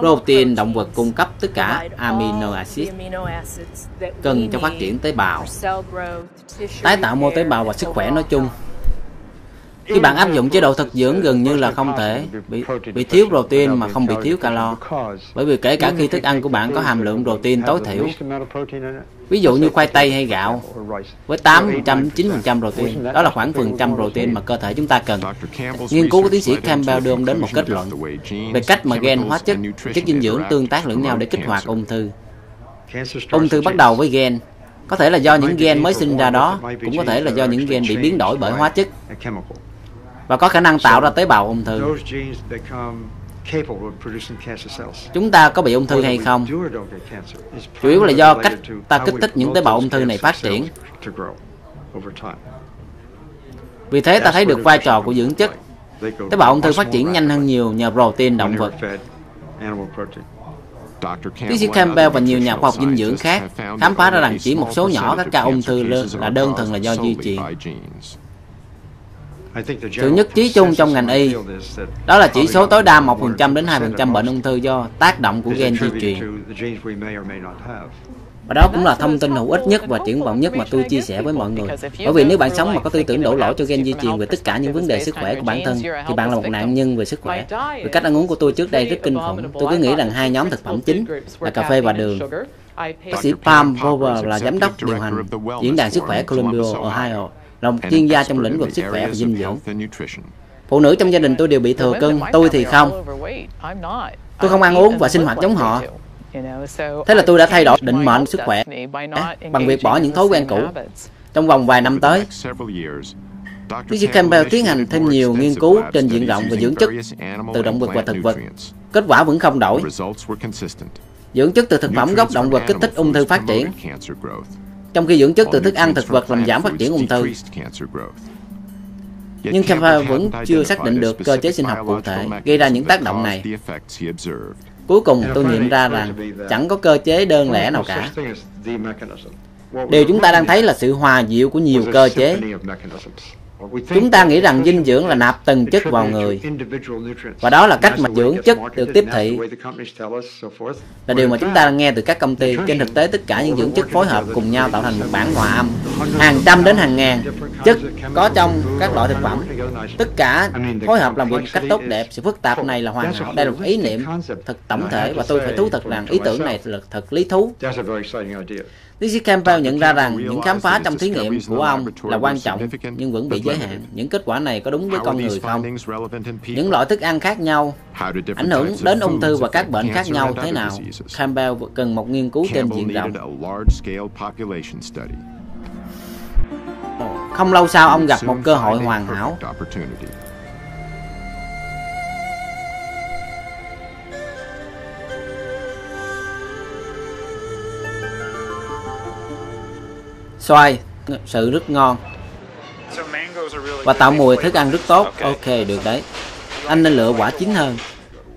Protein động vật cung cấp tất cả amino acid cần cho phát triển tế bào, tái tạo mô tế bào và sức khỏe nói chung. Khi bạn áp dụng chế độ thực dưỡng gần như là không thể bị, bị thiếu protein mà không bị thiếu calo. Bởi vì kể cả khi thức ăn của bạn có hàm lượng protein tối thiểu, ví dụ như khoai tây hay gạo, với 8-9% protein, đó là khoảng phần trăm protein mà cơ thể chúng ta cần. Nghiên cứu của tiến sĩ Campbell đưa đến một kết luận về cách mà gen hóa chất, chất dinh dưỡng tương tác lẫn nhau để kích hoạt ung thư. Ung thư bắt đầu với gen, có thể là do những gen mới sinh ra đó, cũng có thể là do những gen bị biến đổi bởi hóa chất và có khả năng tạo ra tế bào ung thư. Chúng ta có bị ung thư hay không? Chủ yếu là do cách ta kích thích những tế bào ung thư này phát triển. Vì thế ta thấy được vai trò của dưỡng chất. Tế bào ung thư phát triển nhanh hơn nhiều nhờ protein động vật. Tiến sĩ Campbell và nhiều nhà khoa học dinh dưỡng khác khám phá ra rằng chỉ một số nhỏ các ca ung thư là đơn thuần là do di truyền. Sự nhất trí chung trong ngành y đó là chỉ số tối đa 1% đến 2% bệnh ung thư do tác động của gen di truyền. Và đó cũng là thông tin hữu ích nhất và triển vọng nhất mà tôi chia sẻ với mọi người. Bởi vì nếu bạn sống mà có tư tưởng đổ lỗi cho gen di truyền về tất cả những vấn đề sức khỏe của bản thân, thì bạn là một nạn nhân về sức khỏe. Về cách ăn uống của tôi trước đây rất kinh khủng. Tôi cứ nghĩ rằng hai nhóm thực phẩm chính là cà phê và đường. Bác sĩ Pam Rover là giám đốc điều hành diễn đàn sức khỏe Columbia, Ohio là một chuyên gia trong lĩnh vực sức khỏe và dinh dưỡng. Phụ nữ trong gia đình tôi đều bị thừa cân, tôi thì không. Tôi không ăn uống và sinh hoạt giống họ. Thế là tôi đã thay đổi định mệnh sức khỏe bằng việc bỏ những thói quen cũ. Trong vòng vài năm tới, Tiến sĩ Campbell tiến hành thêm nhiều nghiên cứu trên diện rộng về dưỡng chất từ động vật và thực vật. Kết quả vẫn không đổi. Dưỡng chất từ thực phẩm gốc động vật kích thích ung thư phát triển, trong khi dưỡng chất từ thức ăn thực vật làm giảm phát triển ung thư. Nhưng Campbell vẫn chưa xác định được cơ chế sinh học cụ thể gây ra những tác động này. Cuối cùng tôi nghiệm ra rằng chẳng có cơ chế đơn lẻ nào cả. Điều chúng ta đang thấy là sự hòa diệu của nhiều cơ chế. Chúng ta nghĩ rằng dinh dưỡng là nạp từng chất vào người và đó là cách mà dưỡng chất được tiếp thị là điều mà chúng ta nghe từ các công ty. Trên thực tế tất cả những dưỡng chất phối hợp cùng nhau tạo thành một bản hòa âm hàng trăm đến hàng ngàn chất có trong các loại thực phẩm. Tất cả phối hợp làm việc một cách tốt đẹp. Sự phức tạp này là hoàn hảo. Đây là một ý niệm thật tổng thể và tôi phải thú thật rằng ý tưởng này là thật lý thú. DC Campbell nhận ra rằng những khám phá trong thí nghiệm của ông là quan trọng nhưng vẫn bị giới hạn. Những kết quả này có đúng với con người không? Những loại thức ăn khác nhau ảnh hưởng đến ung thư và các bệnh khác nhau thế nào? Campbell cần một nghiên cứu trên diện rộng. Không lâu sau ông gặp một cơ hội hoàn hảo. Xoài sự rất ngon. Và tạo mùi thức ăn rất tốt. Ok được đấy. Anh nên lựa quả chín hơn.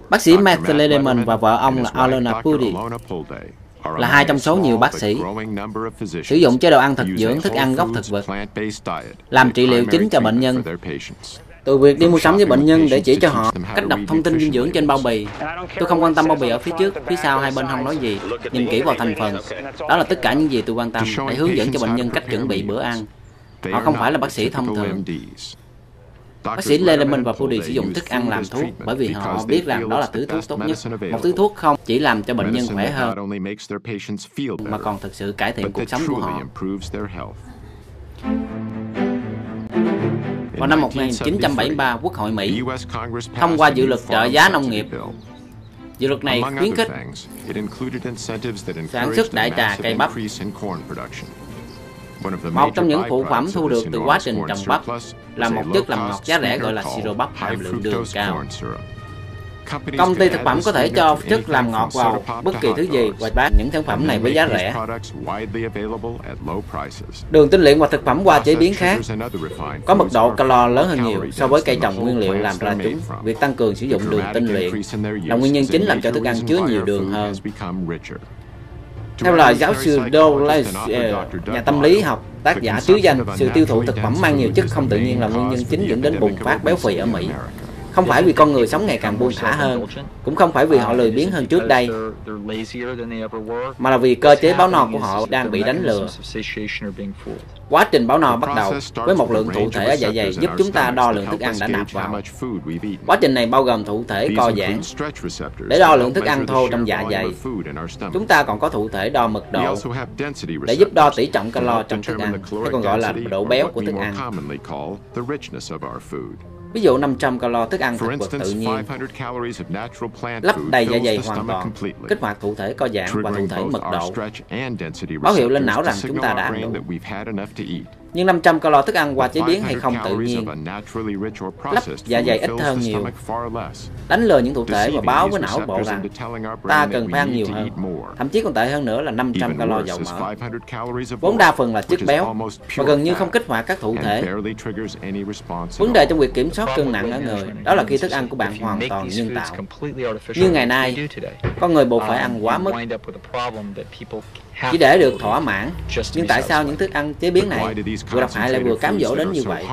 Bác sĩ Matt Lederman và vợ ông là Alona Pudi là hai trong số nhiều bác sĩ sử dụng chế độ ăn thực dưỡng thức ăn gốc thực vật làm trị liệu chính cho bệnh nhân từ việc đi mua sắm với bệnh nhân để chỉ cho họ cách đọc thông tin dinh dưỡng trên bao bì. Tôi không quan tâm bao bì ở phía trước phía sau hai bên không nói gì nhìn kỹ vào thành phần. Đó là tất cả những gì tôi quan tâm để hướng dẫn cho bệnh nhân cách chuẩn bị bữa ăn. Họ không phải là bác sĩ thông thường. Bác sĩ Leleman và Pudi sử dụng thức ăn làm thuốc bởi vì họ biết rằng đó là thứ thuốc tốt nhất. Một thứ thuốc không chỉ làm cho bệnh nhân khỏe hơn, mà còn thực sự cải thiện cuộc sống của họ. Vào năm 1973, Quốc hội Mỹ thông qua dự luật trợ giá nông nghiệp. Dự luật này khuyến khích sản xuất đại trà cây bắp. Một trong những phụ phẩm thu được từ quá trình trồng bắp là một chất làm ngọt giá rẻ gọi là siro bắp hàm lượng đường cao. Công ty thực phẩm có thể cho chất làm ngọt vào bất kỳ thứ gì và bán những sản phẩm này với giá rẻ. Đường tinh luyện và thực phẩm qua chế biến khác có mật độ calo lớn hơn nhiều so với cây trồng nguyên liệu làm ra chúng. Việc tăng cường sử dụng đường tinh luyện là nguyên nhân chính làm cho thức ăn chứa nhiều đường hơn. Theo lời giáo sư Douglas, nhà tâm lý học, tác giả chứa danh, sự tiêu thụ thực phẩm mang nhiều chất không tự nhiên là nguyên nhân chính dẫn đến bùng phát béo phì ở Mỹ. Không phải vì con người sống ngày càng buông thả hơn, cũng không phải vì họ lười biếng hơn trước đây, mà là vì cơ chế báo no của họ đang bị đánh lừa. Quá trình báo no bắt đầu với một lượng thụ thể ở dạ dày giúp chúng ta đo lượng thức ăn đã nạp vào. Quá trình này bao gồm thụ thể co giãn để đo lượng thức ăn thô trong dạ dày. Chúng ta còn có thụ thể đo mật độ để giúp đo tỷ trọng calo trong thức ăn, hay còn gọi là độ béo của thức ăn. Ví dụ 500 calo thức ăn thực vật tự nhiên. lấp đầy dạ dày hoàn toàn, kích hoạt thụ thể co giãn và thụ thể mật độ, báo hiệu lên não rằng chúng ta đã ăn đủ. Nhưng 500 calo thức ăn qua chế biến hay không tự nhiên lấp dạ dày ít hơn nhiều, đánh lừa những thụ thể và báo với não bộ rằng ta cần phải ăn nhiều hơn. Thậm chí còn tệ hơn nữa là 500 calo dầu mỡ. Vốn đa phần là chất béo và gần như không kích hoạt các thụ thể. Vấn đề trong việc kiểm soát cân nặng ở người đó là khi thức ăn của bạn hoàn toàn nhân tạo. Như ngày nay, con người buộc phải ăn quá mức chỉ để được thỏa mãn. Nhưng tại sao những thức ăn chế biến này vừa độc hại lại vừa cám dỗ đến như vậy?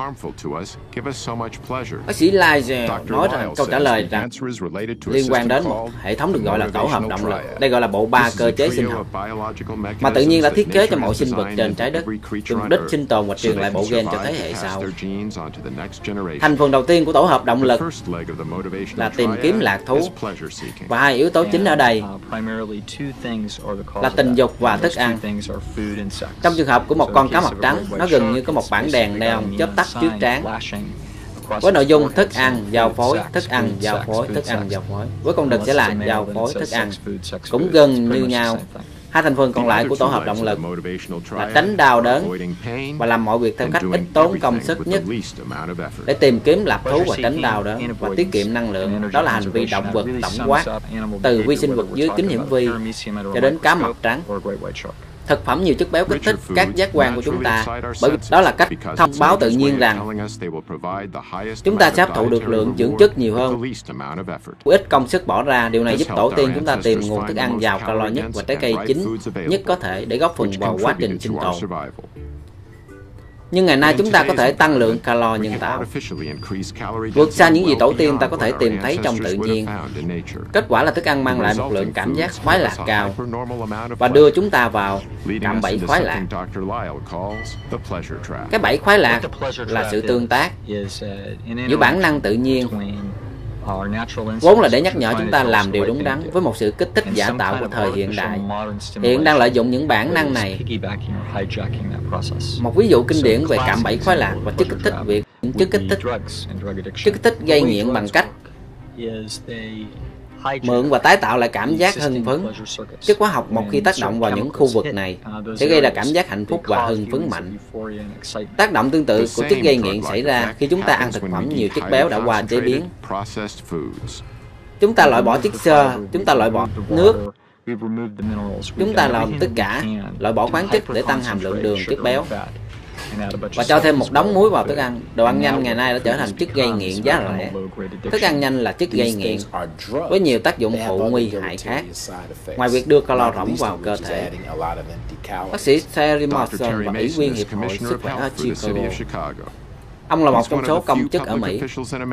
Bác sĩ Lizer nói rằng câu trả lời rằng liên quan đến một hệ thống được gọi là tổ hợp động lực. Đây gọi là bộ ba cơ chế sinh học mà tự nhiên đã thiết kế cho mọi sinh vật trên trái đất với mục đích sinh tồn và truyền lại bộ gen cho thế hệ sau. Thành phần đầu tiên của tổ hợp động lực là tìm kiếm lạc thú và hai yếu tố chính ở đây là tình dục và thức ăn. Trong trường hợp của một con cá mập trắng, nó gần như có một bảng đèn neon chớp tắt trước trán với nội dung thức ăn, giao phối, thức ăn, giao phối, thức ăn, giao phối. Với công đực sẽ là giao phối, thức ăn. Cũng gần như nhau. Hai thành phần còn lại của tổ hợp động lực là tránh đau đớn và làm mọi việc theo cách ít tốn công sức nhất để tìm kiếm lạc thú và tránh đau đớn và tiết kiệm năng lượng. Đó là hành vi động vật tổng quát từ vi sinh vật dưới kính hiển vi cho đến cá mập trắng. Thực phẩm nhiều chất béo kích thích các giác quan của chúng ta bởi đó là cách thông báo tự nhiên rằng chúng ta sẽ hấp thụ được lượng dưỡng chất nhiều hơn ít công sức bỏ ra. Điều này giúp tổ tiên chúng ta tìm nguồn thức ăn giàu calo nhất và trái cây chính nhất có thể để góp phần vào quá trình sinh tồn. Nhưng ngày nay chúng ta có thể tăng lượng calo nhân tạo. Vượt xa những gì tổ tiên ta có thể tìm thấy trong tự nhiên. Kết quả là thức ăn mang lại một lượng cảm giác khoái lạc cao và đưa chúng ta vào cạm bẫy khoái lạc. Cái bẫy khoái lạc là sự tương tác giữa bản năng tự nhiên vốn là để nhắc nhở chúng ta làm điều đúng đắn với một sự kích thích giả tạo của thời hiện đại. Hiện đang lợi dụng những bản năng này. Một ví dụ kinh điển về cạm bẫy khoái lạc và chất kích thích việc những chất kích thích chất kích thích gây nghiện bằng cách mượn và tái tạo lại cảm giác hưng phấn. Chất hóa học một khi tác động vào những khu vực này sẽ gây ra cảm giác hạnh phúc và hưng phấn mạnh. Tác động tương tự của chất gây nghiện xảy ra khi chúng ta ăn thực phẩm nhiều chất béo đã qua chế biến. Chúng ta loại bỏ chất xơ, chúng ta loại bỏ nước, chúng ta làm tất cả, loại bỏ khoáng chất để tăng hàm lượng đường, chất béo và cho thêm một đống muối vào thức ăn. Đồ ăn nhanh ngày nay đã trở thành chất gây nghiện giá rẻ. Thức ăn nhanh là chất gây nghiện với nhiều tác dụng phụ nguy hại khác. Ngoài việc đưa calo rỗng vào cơ thể, bác sĩ Terry Morrison và ủy viên Hiệp hội Sức khỏe ở Chicago Ông là một trong số công chức ở Mỹ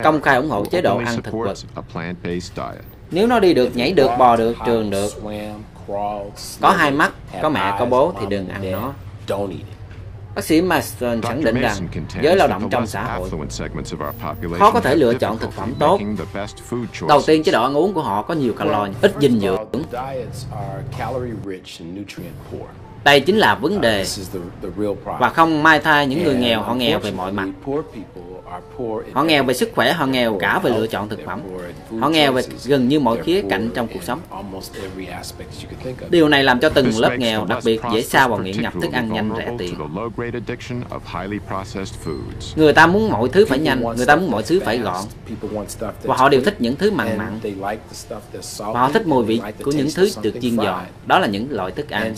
công khai ủng hộ chế độ ăn thực vật. Nếu nó đi được, nhảy được, bò được, trường được, có hai mắt, có mẹ, có bố thì đừng ăn nó. Bác sĩ Marston khẳng định rằng giới lao động trong xã hội khó có thể lựa chọn thực phẩm tốt. Đầu tiên, chế độ ăn uống của họ có nhiều calo, ít dinh dưỡng. Đây chính là vấn đề và không mai thai những người nghèo họ nghèo về mọi mặt. Họ nghèo về sức khỏe, họ nghèo cả về lựa chọn thực phẩm. Họ nghèo về gần như mọi khía cạnh trong cuộc sống. Điều này làm cho từng lớp nghèo đặc biệt dễ xa vào nghiện nhập thức ăn nhanh rẻ tiền. Người ta muốn mọi thứ phải nhanh, người ta muốn mọi thứ phải gọn. Và họ đều thích những thứ mặn mặn. Và họ thích mùi vị của những thứ được chiên giòn. Đó là những loại thức ăn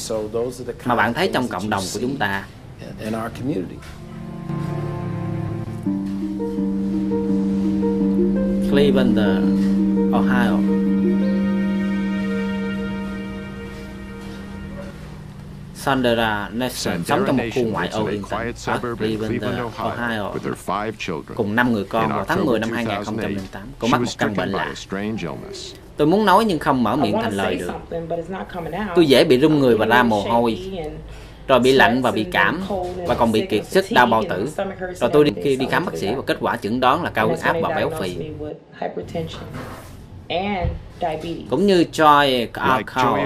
mà bạn thấy trong cộng đồng của chúng ta. Cleveland, Ohio. Sandra Nelson sống trong một khu ngoại ô yên tĩnh ở Cleveland, Ohio, cùng năm người con vào tháng 10 năm 2008. Cô mắc một căn bệnh lạ. Tôi muốn nói nhưng không mở miệng thành lời được. Tôi dễ bị rung người và ra mồ hôi rồi bị lạnh và bị cảm và còn bị kiệt sức đau bao tử. Rồi tôi đi, khi đi khám bác sĩ và kết quả chẩn đoán là cao huyết áp và béo phì. Cũng như Joy Alcohol,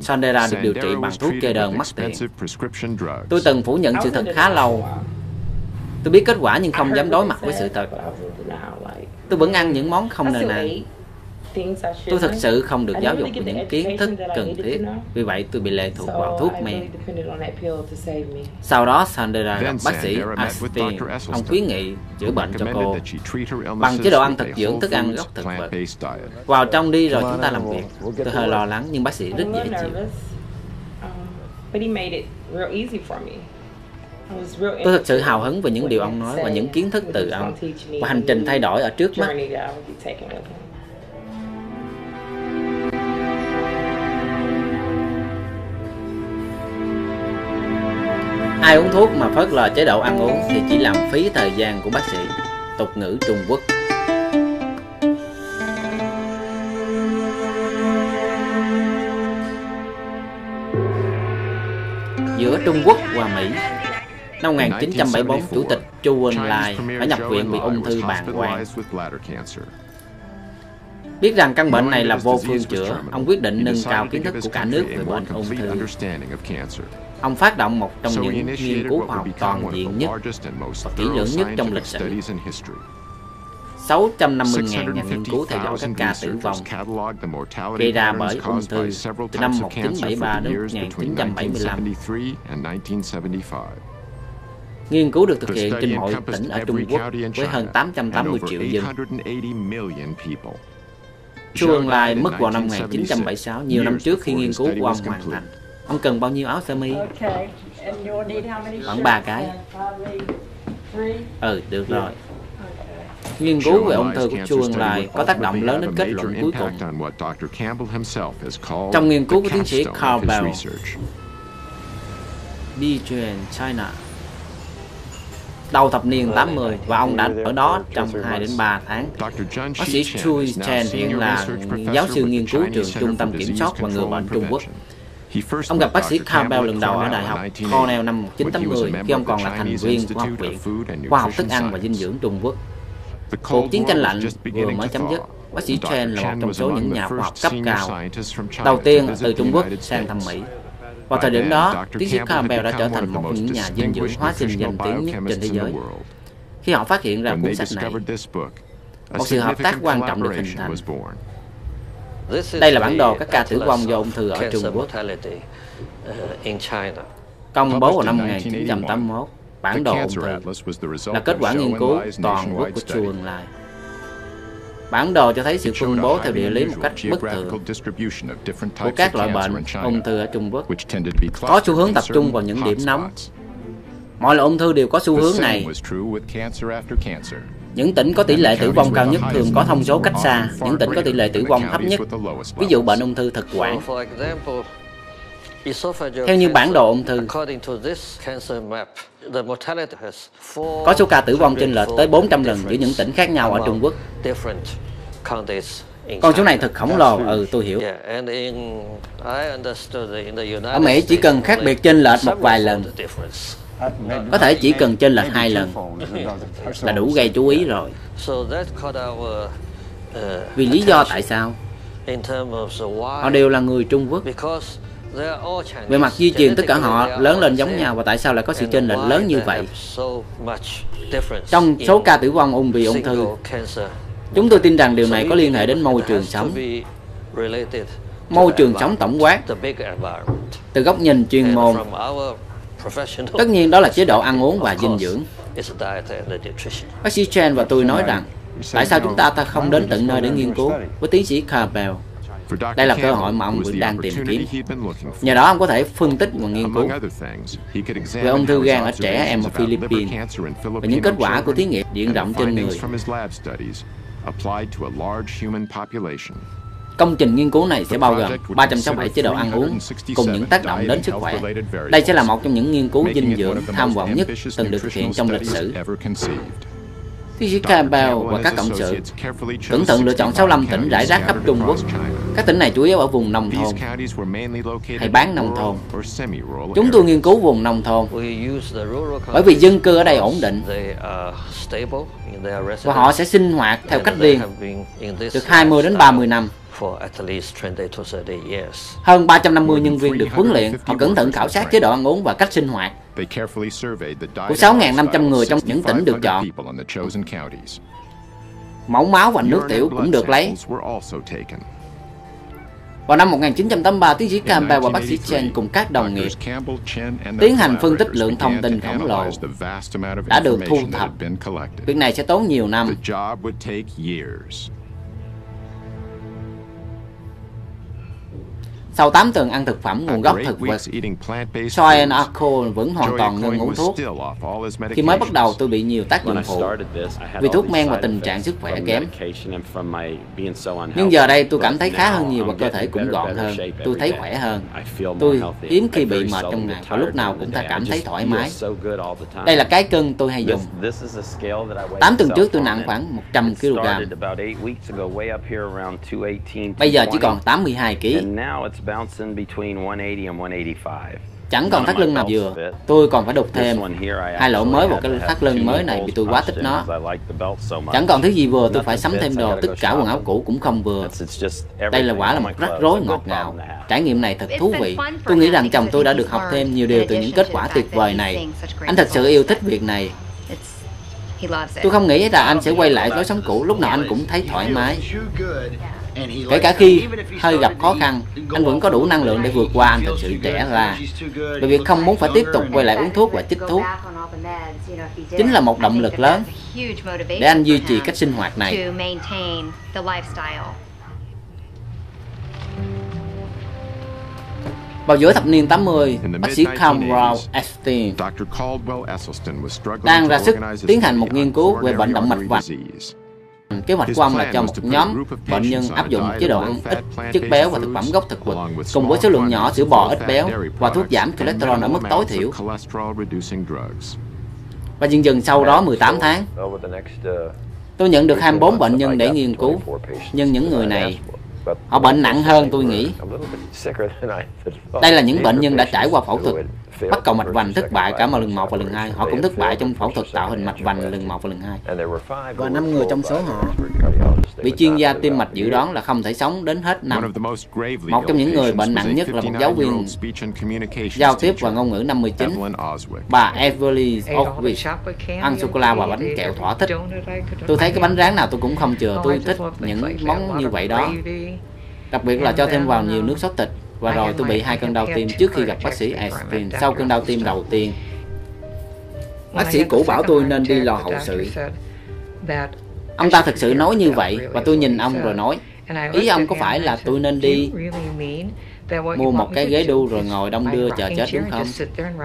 Sandera được điều trị bằng thuốc kê đơn mắc tiền. Tôi từng phủ nhận sự thật khá lâu. Tôi biết kết quả nhưng không dám đối mặt với sự thật. Tôi vẫn ăn những món không nên ăn. Tôi thật sự không được giáo dục về những kiến thức cần thiết, vì vậy tôi bị lệ thuộc vào thuốc men. Sau đó Sandra gặp bác sĩ Astin, ông khuyến nghị chữa bệnh cho cô. bằng chế độ ăn thực dưỡng thức ăn gốc thực vật. Vào trong đi rồi chúng ta làm việc. Tôi hơi lo lắng nhưng bác sĩ rất dễ chịu. Tôi thật sự hào hứng về những điều ông nói và những kiến thức từ ông và hành trình thay đổi ở trước mắt. Ai uống thuốc mà phớt lờ chế độ ăn uống thì chỉ làm phí thời gian của bác sĩ. Tục ngữ Trung Quốc Giữa Trung Quốc và Mỹ Năm 1974, Chủ tịch Chu Ân Lai đã nhập viện bị ung thư bàng quang. Biết rằng căn bệnh này là vô phương chữa, ông quyết định nâng cao kiến thức của cả nước về bệnh ung thư. Ông phát động một trong những nghiên cứu khoa học toàn diện nhất và kỹ lưỡng nhất trong lịch sử. 650.000 nhà nghiên cứu theo dõi các ca tử vong gây ra bởi ung thư từ năm 1973 đến 1975. Nghiên cứu được thực hiện trên mọi tỉnh ở Trung Quốc với hơn 880 triệu dân. Chu Ân Lai mất vào năm 1976, nhiều năm trước khi nghiên cứu của ông hoàn thành. Ông cần bao nhiêu áo sơ mi? Khoảng 3 cái. Ừ, được rồi. Nghiên cứu về ung thư của Chu Ân Lai có tác động lớn đến kết luận cuối cùng. Trong nghiên cứu của tiến sĩ Carl Bell, Beijing, China, đầu thập niên 80 và ông đã ở đó trong 2 đến 3 tháng. Bác sĩ Chui Chen hiện là giáo sư nghiên cứu trường Trung tâm Kiểm soát và Ngừa bệnh Trung Quốc. Ông gặp bác sĩ Campbell lần đầu ở Đại học Cornell năm 1980 khi ông còn là thành viên của Học viện Khoa học Thức ăn và Dinh dưỡng Trung Quốc. Cuộc chiến tranh lạnh vừa mới chấm dứt. Bác sĩ Chen là một trong số những nhà khoa học cấp cao đầu tiên từ Trung Quốc sang thăm Mỹ. Vào thời điểm đó, tiến sĩ Campbell đã trở thành một trong những nhà dinh dưỡng hóa sinh danh tiếng nhất trên thế giới. Khi họ phát hiện ra cuốn sách này, một sự hợp tác quan trọng được hình thành. Đây là bản đồ các ca tử vong do ung thư ở Trung Quốc. Công bố vào năm 1981, bản đồ ung thư là kết quả nghiên cứu toàn quốc của Chu Ân Lai. Bản đồ cho thấy sự phân bố theo địa lý một cách bất thường của các loại bệnh ung thư ở Trung Quốc, có xu hướng tập trung vào những điểm nóng. Mọi loại ung thư đều có xu hướng này. Những tỉnh có tỷ lệ tử vong cao nhất thường có thông số cách xa, những tỉnh có tỷ lệ tử vong thấp nhất, ví dụ bệnh ung thư thực quản. Theo như bản đồ ung thư, có số ca tử vong chênh lệch tới 400 lần giữa những tỉnh khác nhau ở Trung Quốc. Con số này thật khổng lồ, ừ tôi hiểu. Ở Mỹ chỉ cần khác biệt chênh lệch một vài lần. Có thể chỉ cần chênh lệch hai lần là đủ gây chú ý rồi. Vì lý do tại sao? Họ đều là người Trung Quốc. Về mặt di truyền tất cả họ lớn lên giống nhau và tại sao lại có sự chênh lệch lớn như vậy? Trong số ca tử vong ung vì ung thư, chúng tôi tin rằng điều này có liên hệ đến môi trường sống. Môi trường sống tổng quát, từ góc nhìn chuyên môn, tất nhiên đó là chế độ ăn uống và dinh dưỡng. Bác sĩ Chen và tôi nói rằng, tại sao chúng ta ta không đến tận nơi để nghiên cứu với tiến sĩ Carpel đây là cơ hội mà ông vẫn đang tìm kiếm. Nhờ đó ông có thể phân tích và nghiên cứu về ung thư gan ở trẻ em ở Philippines và những kết quả của thí nghiệm diện rộng trên người. Công trình nghiên cứu này sẽ bao gồm 367 chế độ ăn uống cùng những tác động đến sức khỏe. Đây sẽ là một trong những nghiên cứu dinh dưỡng tham vọng nhất từng được thực hiện trong lịch sử. Tiến sĩ Campbell và các cộng sự cẩn thận lựa chọn 65 tỉnh rải rác khắp Trung Quốc. Các tỉnh này chủ yếu ở vùng nông thôn hay bán nông thôn. Chúng tôi nghiên cứu vùng nông thôn bởi vì dân cư ở đây ổn định và họ sẽ sinh hoạt theo cách riêng được 20 đến 30 năm. Hơn 350 nhân viên được huấn luyện, họ cẩn thận khảo sát chế độ ăn uống và cách sinh hoạt của 6.500 người trong những tỉnh được chọn. Mẫu máu và nước tiểu cũng được lấy. Vào năm 1983, tiến sĩ Campbell và bác sĩ Chen cùng các đồng nghiệp tiến hành phân tích lượng thông tin khổng lồ đã được thu thập. Việc này sẽ tốn nhiều năm. Sau 8 tuần ăn thực phẩm nguồn gốc thực vật, Soy Arco vẫn hoàn toàn ngừng uống thuốc. Khi mới bắt đầu tôi bị nhiều tác dụng phụ vì thuốc men và tình trạng sức khỏe kém. Nhưng giờ đây tôi cảm thấy khá hơn nhiều và cơ thể cũng gọn hơn. Tôi thấy khỏe hơn. Tôi hiếm khi bị mệt trong ngày và lúc nào cũng ta cảm thấy thoải mái. Đây là cái cân tôi hay dùng. 8 tuần trước tôi nặng khoảng 100 kg. Bây giờ chỉ còn 82 kg. Chẳng còn thắt lưng nào vừa. Tôi còn phải đục thêm. Hai lỗ mới một cái thắt lưng mới này vì tôi quá thích nó. Chẳng còn thứ gì vừa tôi phải sắm thêm đồ. Tất cả quần áo cũ cũng không vừa. Đây là quả là một rắc rối ngọt ngào Trải nghiệm này thật thú vị. Tôi nghĩ rằng chồng tôi đã được học thêm nhiều điều từ những kết quả tuyệt vời này. Anh thật sự yêu thích việc này. Tôi không nghĩ là anh sẽ quay lại lối sống cũ. Lúc nào anh cũng thấy thoải mái Kể cả khi hơi gặp khó khăn, anh vẫn có đủ năng lượng để vượt qua anh thật sự trẻ ra. Về việc không muốn phải tiếp tục quay lại uống thuốc và chích thuốc. chính là một động lực lớn để anh duy trì cách sinh hoạt này. Vào giữa thập niên 80, bác sĩ Carl Epstein đang ra sức tiến hành một nghiên cứu về bệnh động mạch vành Kế hoạch của ông là cho một nhóm bệnh nhân áp dụng chế độ ăn ít chất béo và thực phẩm gốc thực vật cùng với số lượng nhỏ sữa bò ít béo và thuốc giảm cholesterol ở mức tối thiểu. Và dần dần sau đó 18 tháng, tôi nhận được 24 bệnh nhân để nghiên cứu. Nhưng những người này, họ bệnh nặng hơn tôi nghĩ. Đây là những bệnh nhân đã trải qua phẫu thuật bắt cầu mạch vành thất bại cả mà lần 1 và lần 2. Họ cũng thất bại trong phẫu thuật tạo hình mạch vành lần 1 và lần 2. Và 5 người trong số họ bị chuyên gia tim mạch dự đoán là không thể sống đến hết năm. Một trong những người bệnh nặng nhất là một giáo viên giao tiếp và ngôn ngữ 59, bà Everly Oakwich, ăn sô-cô-la và bánh kẹo thỏa thích. Tôi thấy cái bánh rán nào tôi cũng không chừa, tôi thích những món như vậy đó. Đặc biệt là cho thêm vào nhiều nước sốt thịt và rồi tôi bị hai cơn đau tim trước khi gặp bác sĩ Einstein sau cơn đau tim đầu tiên. Bác sĩ cũ bảo tôi nên đi lo hậu sự. Ông ta thực sự nói như vậy và tôi nhìn ông rồi nói, ý ông có phải là tôi nên đi mua một cái ghế đu rồi ngồi đông đưa chờ chết đúng không?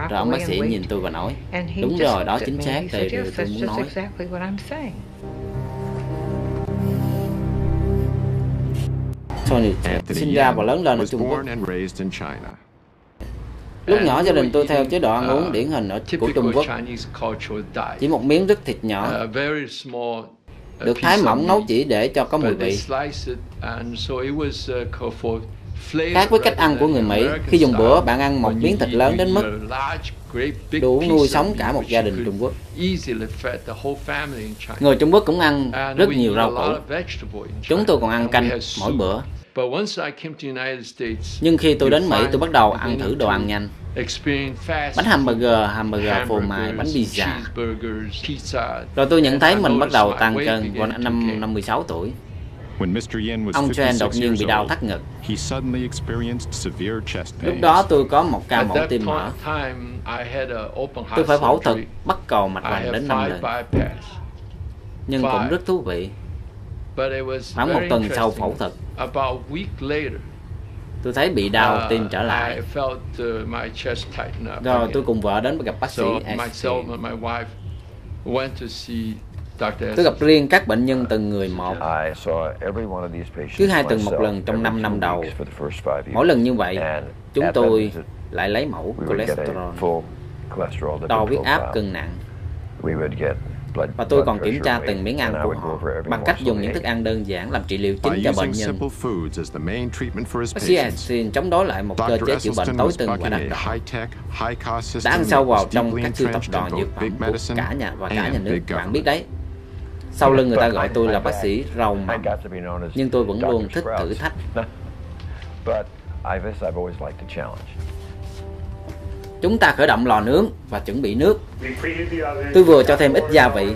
Rồi ông bác sĩ nhìn tôi và nói, đúng rồi, đó chính xác thì điều tôi muốn nói. Tony sinh ra và lớn lên ở Trung Quốc. Lúc nhỏ gia đình tôi theo chế độ ăn uống điển hình ở của Trung Quốc. Chỉ một miếng rất thịt nhỏ, được thái mỏng nấu chỉ để cho có mùi vị. Khác với cách ăn của người Mỹ, khi dùng bữa bạn ăn một miếng thịt lớn đến mức đủ nuôi sống cả một gia đình Trung Quốc. Người Trung Quốc cũng ăn rất nhiều rau củ. Chúng tôi còn ăn canh mỗi bữa. Nhưng khi tôi đến Mỹ, tôi bắt đầu ăn thử đồ ăn nhanh. Bánh hamburger, hamburger phô mai, bánh pizza. Rồi tôi nhận thấy mình bắt đầu tăng cân vào năm 56 tuổi. Ông Chen đột nhiên bị đau thắt ngực. Lúc đó tôi có một ca mổ tim mở. Tôi phải phẫu thuật bắt cầu mạch vành đến 5 lần. Nhưng cũng rất thú vị. Khoảng một tuần sau phẫu thuật, tôi thấy bị đau tim trở lại. Rồi tôi cùng vợ đến gặp bác sĩ Tôi gặp riêng các bệnh nhân từng người một. Cứ hai tuần một lần trong 5 năm đầu. Mỗi lần như vậy, chúng tôi lại lấy mẫu cholesterol, đo huyết áp cân nặng. Và tôi còn kiểm tra từng miếng ăn của họ bằng cách dùng những thức ăn đơn giản làm trị liệu chính cho bệnh nhân. Bác sĩ Einstein chống đối lại một cơ chế chữa bệnh tối tân và đắt đỏ. Đã ăn sâu vào trong các siêu tập đoàn dược phẩm của cả nhà và cả nhà nước. Bạn biết đấy, sau lưng người ta gọi tôi là bác sĩ rau mầm, nhưng tôi vẫn luôn thích thử thách. Chúng ta khởi động lò nướng và chuẩn bị nước. Tôi vừa cho thêm ít gia vị,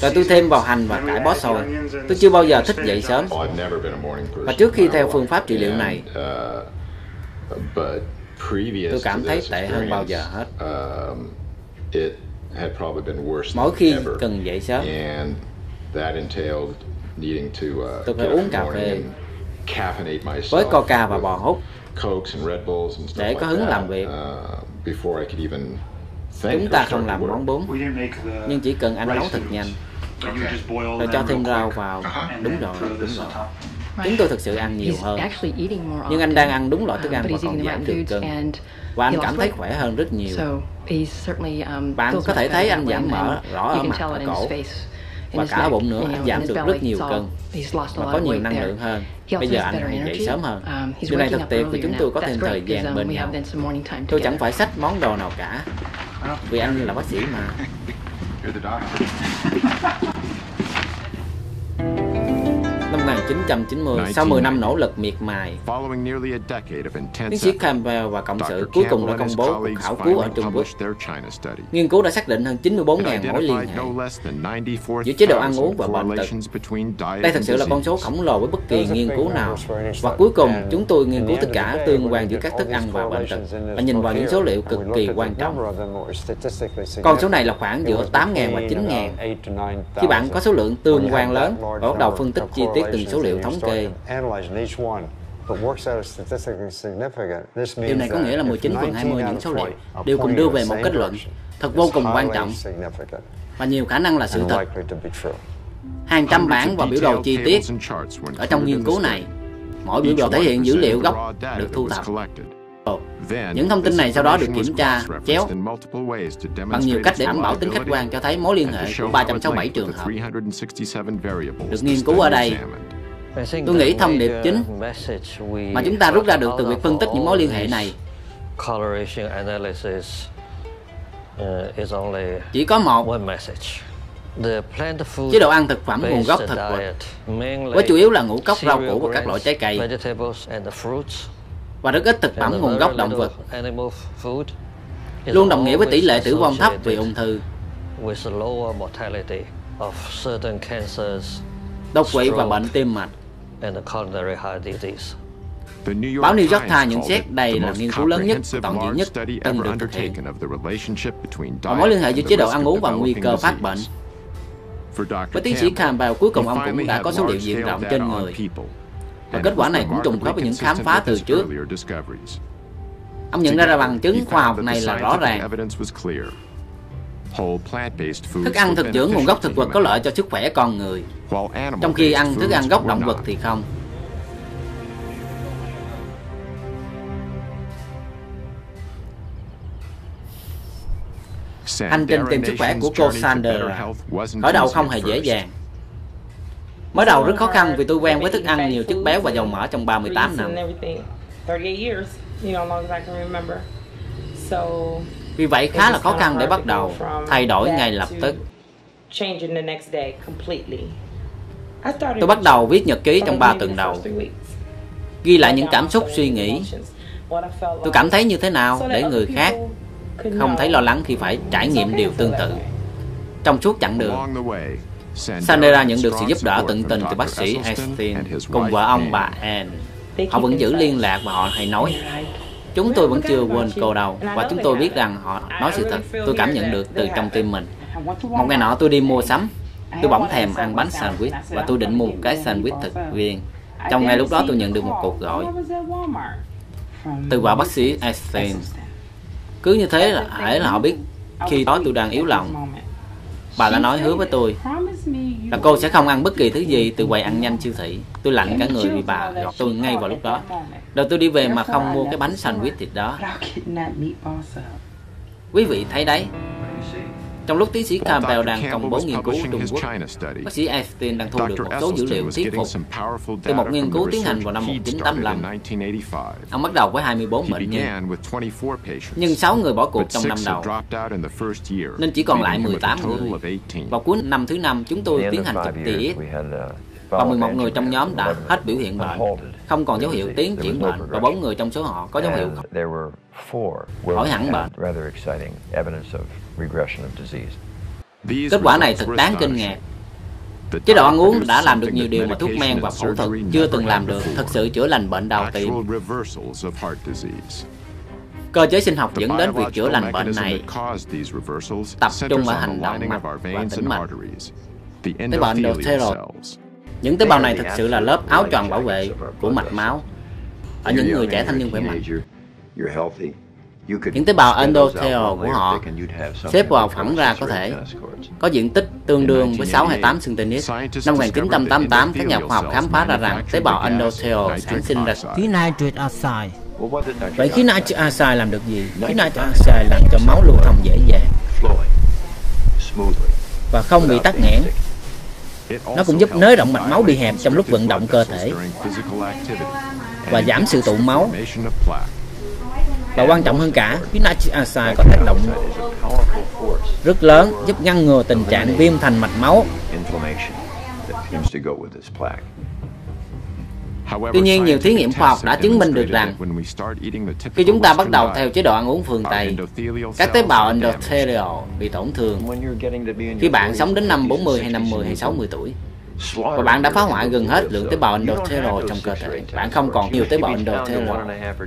rồi tôi thêm vào hành và cải bó xôi. Tôi chưa bao giờ thích dậy sớm. Và trước khi theo phương pháp trị liệu này, tôi cảm thấy tệ hơn bao giờ hết. Mỗi khi cần dậy sớm, tôi phải uống cà phê với coca và bò hút để có hứng làm việc. Chúng ta không làm món bún, nhưng chỉ cần anh nấu thật nhanh, rồi cho thêm rau vào. Đúng rồi, đúng rồi. Chúng tôi thực sự ăn nhiều hơn. Nhưng anh đang ăn đúng loại thức ăn và còn giảm được cân. Và anh cảm thấy khỏe hơn rất nhiều. Um, Bạn có thể thấy anh giảm mỡ rõ ở mặt và cổ và cả bụng nữa anh giảm được rất nhiều cân. và có nhiều năng lượng hơn. Bây giờ anh hãy dậy sớm hơn. Um, điều này thật tuyệt vì chúng tôi có thêm thời gian bên nhau. tôi chẳng phải xách món đồ nào cả vì anh là bác sĩ mà năm 1990, sau 10 năm nỗ lực miệt mài, tiến sĩ Campbell và cộng sự cuối cùng đã công bố cuộc khảo cứu ở Trung Quốc. Nghiên cứu đã xác định hơn 94.000 mối liên hệ giữa chế độ ăn uống và bệnh tật. Đây thật sự là con số khổng lồ với bất kỳ nghiên cứu nào. Và cuối cùng, chúng tôi nghiên cứu tất cả tương quan giữa các thức ăn và bệnh tật và nhìn vào những số liệu cực kỳ quan trọng. Con số này là khoảng giữa 8.000 và 9.000. Khi bạn có số lượng tương quan lớn và bắt đầu phân tích chi tiết từng số liệu thống kê. Điều này có nghĩa là 19 phần 20 những số liệu đều cùng đưa về một kết luận thật vô cùng quan trọng và nhiều khả năng là sự thật. Hàng trăm bản và biểu đồ chi tiết ở trong nghiên cứu này, mỗi biểu đồ thể hiện dữ liệu gốc được thu thập. Những thông tin này sau đó được kiểm tra chéo. bằng nhiều cách để đảm bảo tính khách quan cho thấy mối liên hệ của 367 trường hợp. được nghiên cứu ở đây. Tôi nghĩ thông điệp chính mà chúng ta rút ra được từ việc phân tích những mối liên hệ này. chỉ có một chế độ ăn thực phẩm nguồn gốc thực vật với chủ yếu là ngũ cốc rau củ và các loại trái cây và rất ít thực phẩm nguồn gốc động vật luôn đồng nghĩa với tỷ lệ tử vong thấp vì ung thư đột quỵ và bệnh tim mạch Báo New York Times nhận xét đây là nghiên cứu lớn nhất, toàn diện nhất từng được thực hiện. Và mối liên hệ giữa chế độ ăn uống và nguy cơ phát bệnh. Với tiến sĩ Campbell, cuối cùng ông cũng đã có số liệu diện rộng trên người. Và kết quả này cũng trùng khớp với những khám phá từ trước. Ông nhận ra là bằng chứng khoa học này là rõ ràng. Thức ăn thực dưỡng nguồn gốc thực vật có lợi cho sức khỏe con người, trong khi ăn thức ăn gốc động vật thì không. Hành trình tìm sức khỏe của cô Sandra khởi đầu không hề dễ dàng. Mới đầu rất khó khăn vì tôi quen với thức ăn nhiều chất béo và dầu mỡ trong 38 năm. Vì vậy khá là khó khăn để bắt đầu thay đổi ngay lập tức. Tôi bắt đầu viết nhật ký trong 3 tuần đầu, ghi lại những cảm xúc suy nghĩ. Tôi cảm thấy như thế nào để người khác không thấy lo lắng khi phải trải nghiệm điều tương tự. Trong suốt chặng đường, Sandera nhận được sự giúp đỡ tận tình từ bác sĩ Einstein cùng vợ ông bà Anne. Họ vẫn giữ liên lạc và họ hay nói Chúng tôi vẫn chưa quên cô đâu Và chúng tôi biết rằng họ nói sự thật. Tôi cảm nhận được từ trong tim mình. Một ngày nọ tôi đi mua sắm. Tôi bỗng thèm ăn bánh sandwich Và tôi định mua một cái sandwich thực viên Trong ngay lúc đó tôi nhận được một cuộc gọi Từ vợ bác sĩ Einstein. Cứ như thế là hãy là họ biết khi đó tôi đang yếu lòng. Bà đã nói hứa với tôi là cô sẽ không ăn bất kỳ thứ gì từ quầy ăn nhanh siêu thị. Tôi lạnh cả người vì bà. Gặp tôi ngay vào lúc đó. Rồi tôi đi về mà không mua cái bánh sandwich thịt đó. Quý vị thấy đấy trong lúc tiến sĩ Campbell đang công bố nghiên cứu Trung Quốc, bác sĩ Einstein đang thu được một số dữ liệu thuyết phục từ một nghiên cứu tiến hành vào năm 1985. Ông bắt đầu với 24 bệnh nhân, nhưng 6 người bỏ cuộc trong năm đầu, nên chỉ còn lại 18 người. Vào cuối năm thứ năm, chúng tôi tiến hành chụp TX và 11 người trong nhóm đã hết biểu hiện bệnh, không còn dấu hiệu tiến triển bệnh và 4 người trong số họ có dấu hiệu khỏi hẳn bệnh. Kết quả này thật đáng kinh ngạc. Chế độ ăn uống đã làm được nhiều điều mà thuốc men và phẫu thuật chưa từng làm được, thực sự chữa lành bệnh đau tim. Cơ chế sinh học dẫn đến việc chữa lành bệnh này tập trung vào hành động mạch và tĩnh mạch. Tế bào endothelial những tế bào này thực sự là lớp áo choàng bảo vệ của mạch máu ở những người trẻ thanh niên khỏe mạnh. Những tế bào endothelial của họ xếp vào phẳng ra có thể có diện tích tương đương với 6 hay 8 cm. Năm 1988, các nhà khoa học khám phá ra rằng tế bào endothelial sản sinh ra khí nitric oxide. Vậy khí nitric oxide làm được gì? Khí nitric oxide làm cho máu lưu thông dễ dàng và không bị tắc nghẽn nó cũng giúp nới rộng mạch máu bị hẹp trong lúc vận động cơ thể và giảm sự tụ máu. Và quan trọng hơn cả, nitric oxide có tác động rất lớn giúp ngăn ngừa tình trạng viêm thành mạch máu. Tuy nhiên, nhiều thí nghiệm khoa học đã chứng minh được rằng khi chúng ta bắt đầu theo chế độ ăn uống phương Tây, các tế bào endothelial bị tổn thương khi bạn sống đến năm 40 hay 50 hay 60 tuổi. Và bạn đã phá hoại gần hết lượng tế bào endothelial trong cơ thể. Bạn không còn nhiều tế bào endothelial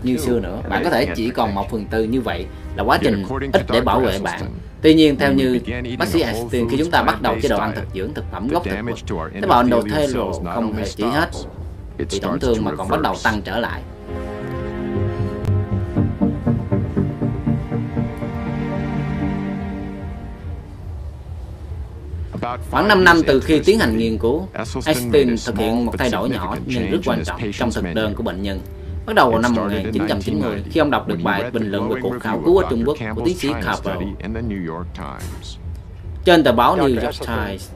như xưa nữa. Bạn có thể chỉ còn một phần tư như vậy là quá trình ít để bảo vệ bạn. Tuy nhiên, theo như bác sĩ Einstein, khi chúng ta bắt đầu chế độ ăn thực dưỡng thực phẩm gốc thực vật, tế bào endothelial không hề chỉ hết bị tổn thương mà còn bắt đầu tăng trở lại. Khoảng 5 năm từ khi tiến hành nghiên cứu, Einstein thực hiện một thay đổi nhỏ nhưng rất quan trọng trong thực đơn của bệnh nhân. Bắt đầu vào năm 1990 khi ông đọc được bài bình luận về cuộc khảo cứu ở Trung Quốc của tiến sĩ Carpel. Trên tờ báo New York Times,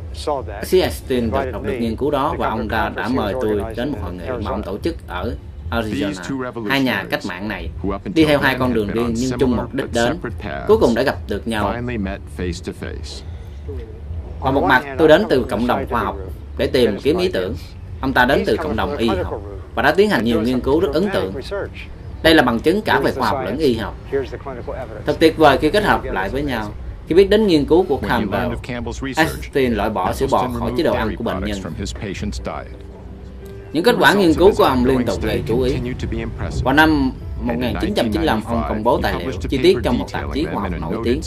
bác sĩ Einstein đọc được nghiên cứu đó và ông ta đã mời tôi đến một hội nghị mà ông tổ chức ở Arizona. Hai nhà cách mạng này đi theo hai con đường riêng nhưng chung mục đích đến, cuối cùng đã gặp được nhau. Và một mặt tôi đến từ cộng đồng khoa học để tìm kiếm ý tưởng. Ông ta đến từ cộng đồng y học và đã tiến hành nhiều nghiên cứu rất ấn tượng. Đây là bằng chứng cả về khoa học lẫn y học. Thật tuyệt vời khi kết hợp lại với nhau. Khi biết đến nghiên cứu của Campbell, Einstein loại bỏ sữa bò khỏi chế độ ăn của bệnh nhân. Những kết quả nghiên cứu của ông liên tục gây chú ý. Vào năm 1995, ông công bố tài liệu chi tiết trong một tạp chí khoa học nổi tiếng.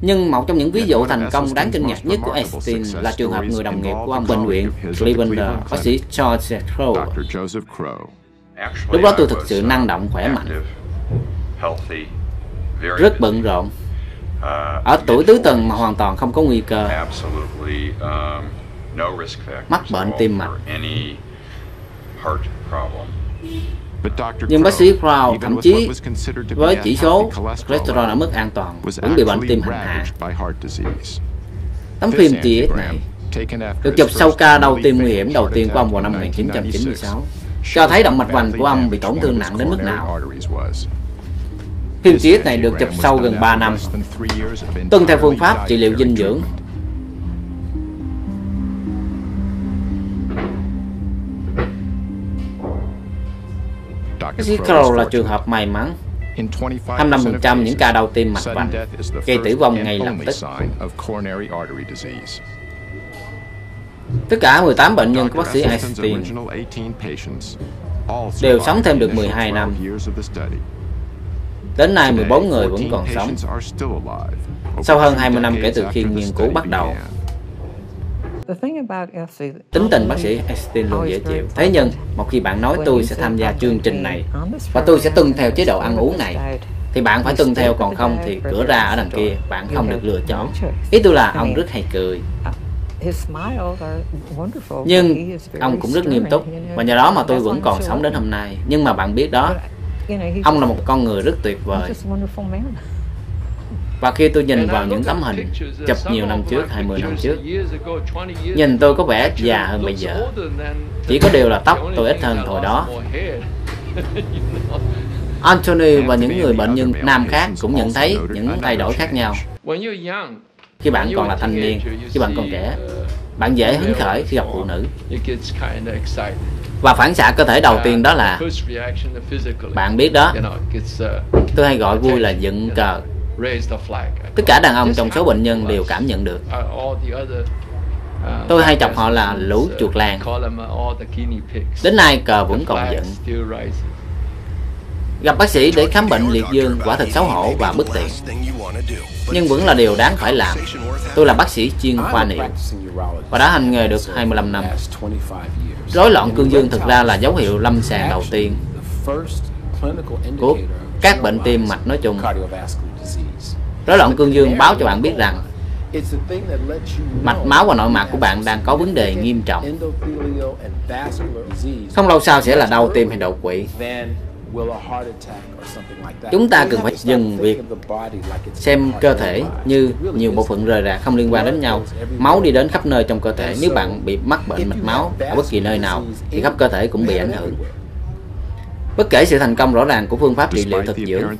Nhưng một trong những ví dụ thành công đáng kinh ngạc nhất của Einstein là trường hợp người đồng nghiệp của ông bệnh viện Cleveland, bác sĩ George Crow. Lúc đó tôi thực sự năng động, khỏe mạnh, rất bận rộn. Ở tuổi tứ tuần mà hoàn toàn không có nguy cơ mắc bệnh tim mạch. Nhưng bác sĩ Crow thậm chí với chỉ số cholesterol ở mức an toàn vẫn bị bệnh tim hành hạ. Tấm phim TS này được chụp sau ca đau tim nguy hiểm đầu tiên của ông vào năm 1996 cho thấy động mạch vành của ông bị tổn thương nặng đến mức nào. Phim TS này được chụp sau gần 3 năm, tuân theo phương pháp trị liệu dinh dưỡng Crow là trường hợp may mắn. 25% những ca đau tim mạch vành gây tử vong ngay lập tức. Tất cả 18 bệnh nhân của bác sĩ Einstein đều sống thêm được 12 năm. Đến nay 14 người vẫn còn sống. Sau hơn 20 năm kể từ khi nghiên cứu bắt đầu, Tính tình bác sĩ Einstein luôn dễ chịu. Thế nhưng, một khi bạn nói tôi sẽ tham gia chương trình này và tôi sẽ tuân theo chế độ ăn uống này, thì bạn phải tuân theo còn không thì cửa ra ở đằng kia bạn không được lựa chọn. Ý tôi là ông rất hay cười. Nhưng ông cũng rất nghiêm túc và nhờ đó mà tôi vẫn còn sống đến hôm nay. Nhưng mà bạn biết đó, ông là một con người rất tuyệt vời. Và khi tôi nhìn vào những tấm hình chụp nhiều năm trước, 20 năm trước, nhìn tôi có vẻ già hơn bây giờ. Chỉ có điều là tóc tôi ít hơn hồi đó. Anthony và những người bệnh nhân nam khác cũng nhận thấy những thay đổi khác nhau. Khi bạn còn là thanh niên, khi bạn còn trẻ, bạn dễ hứng khởi khi gặp phụ nữ. Và phản xạ cơ thể đầu tiên đó là Bạn biết đó Tôi hay gọi vui là dựng cờ Tất cả đàn ông trong số bệnh nhân đều cảm nhận được. Uh, uh, Tôi hay chọc họ là lũ chuột làng. Uh, Đến nay cờ vẫn còn dựng. Gặp bác sĩ để khám bệnh liệt dương, quả thật xấu hổ và bất tiện. Nhưng vẫn là điều đáng phải làm. Tôi là bác sĩ chuyên khoa niệu và đã hành nghề được 25 năm. Rối loạn cương dương thực ra là dấu hiệu lâm sàng đầu tiên của các bệnh tim mạch nói chung Rối loạn cương dương báo cho bạn biết rằng, mạch máu và nội mạc của bạn đang có vấn đề nghiêm trọng. Không lâu sau sẽ là đau tim hay đột quỵ. Chúng ta cần phải dừng việc xem cơ thể như nhiều bộ phận rời rạc không liên quan đến nhau. Máu đi đến khắp nơi trong cơ thể. Nếu bạn bị mắc bệnh mạch máu ở bất kỳ nơi nào, thì khắp cơ thể cũng bị ảnh hưởng. Bất kể sự thành công rõ ràng của phương pháp trị liệu thực dưỡng,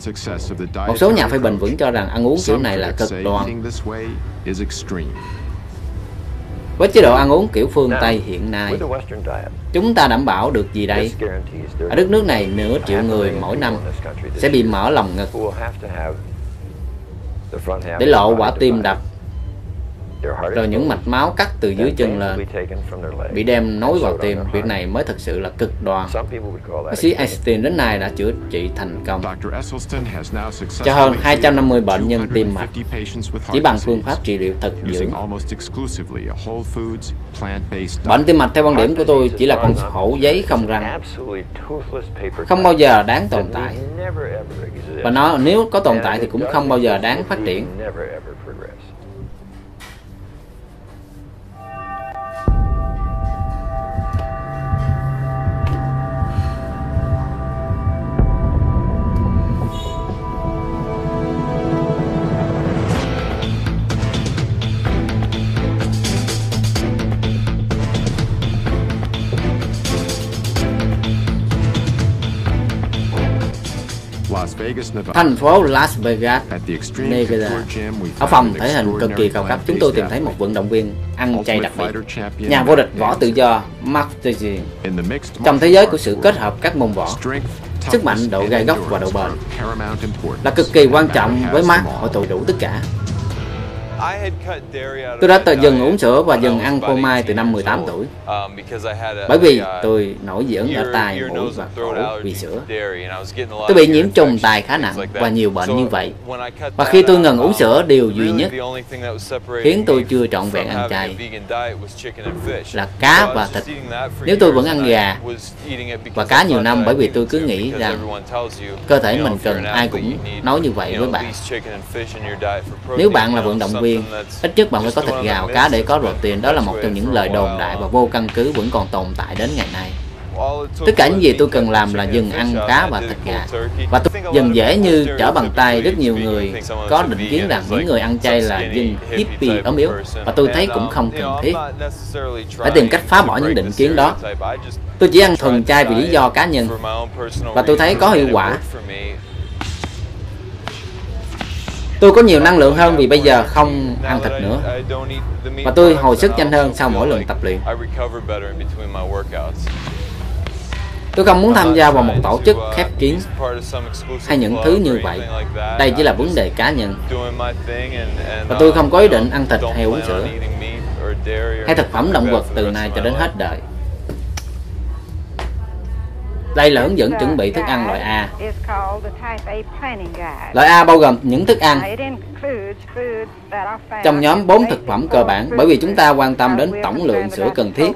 một số nhà phê bình vẫn cho rằng ăn uống kiểu này là cực đoan. Với chế độ ăn uống kiểu phương Tây hiện nay, chúng ta đảm bảo được gì đây? Ở đất nước này, nửa triệu người mỗi năm sẽ bị mở lòng ngực để lộ quả tim đập rồi những mạch máu cắt từ dưới chân lên bị đem nối vào tim. việc này mới thực sự là cực đoan. Bác sĩ Einstein đến nay đã chữa trị thành công. Cho hơn 250 bệnh nhân tim mạch. chỉ bằng phương pháp trị liệu thực dưỡng. bệnh tim mạch theo quan điểm của tôi chỉ là con hổ giấy không răng. Không bao giờ đáng tồn tại. và nó nếu có tồn tại thì cũng không bao giờ đáng phát triển thành phố Las Vegas, Nevada. Ở phòng thể hình cực kỳ cao cấp, chúng tôi tìm thấy một vận động viên ăn chay đặc biệt, nhà vô địch võ tự do Mark Teixeira. Trong thế giới của sự kết hợp các môn võ, sức mạnh, độ gai góc và độ bền là cực kỳ quan trọng với Mark hội tụ đủ tất cả. Tôi đã dừng uống sữa và dừng ăn phô mai từ năm 18 tuổi. Um, Bởi vì uh, tôi nổi dưỡng ở tai, mũi và cổ vì sữa. Tôi bị nhiễm trùng tài khá nặng và nhiều bệnh như vậy. Và khi tôi ngừng uống sữa, điều duy nhất khiến tôi chưa trọn vẹn ăn chay là cá và thịt. Nếu tôi vẫn ăn gà và cá nhiều năm bởi vì tôi cứ nghĩ rằng cơ thể mình cần ai cũng nói như vậy với bạn. Nếu bạn là vận động viên viên. Ít nhất bạn phải có thịt gạo cá để có protein đó là một trong những lời đồn đại và vô căn cứ vẫn còn tồn tại đến ngày nay. Tất cả những gì tôi cần làm là dừng ăn cá và thịt gà. và tôi dần dễ như trở bằng tay rất nhiều người có định kiến rằng những người ăn chay là dân hippie ốm yếu và tôi thấy cũng không cần thiết. Phải tìm cách phá bỏ những định kiến đó. tôi chỉ ăn thuần chay vì lý do cá nhân. và tôi thấy có hiệu quả Tôi có nhiều năng lượng hơn vì bây giờ không ăn thịt nữa. Và tôi hồi sức nhanh hơn sau mỗi lần tập luyện. Tôi không muốn tham gia vào một tổ chức khép kín hay những thứ như vậy. Đây chỉ là vấn đề cá nhân. Và tôi không có ý định ăn thịt hay uống sữa. hay thực phẩm động vật từ nay cho đến hết đời. Đây là hướng dẫn chuẩn bị thức ăn loại A. Loại A bao gồm những thức ăn trong nhóm 4 thực phẩm cơ bản bởi vì chúng ta quan tâm đến tổng lượng sữa cần thiết.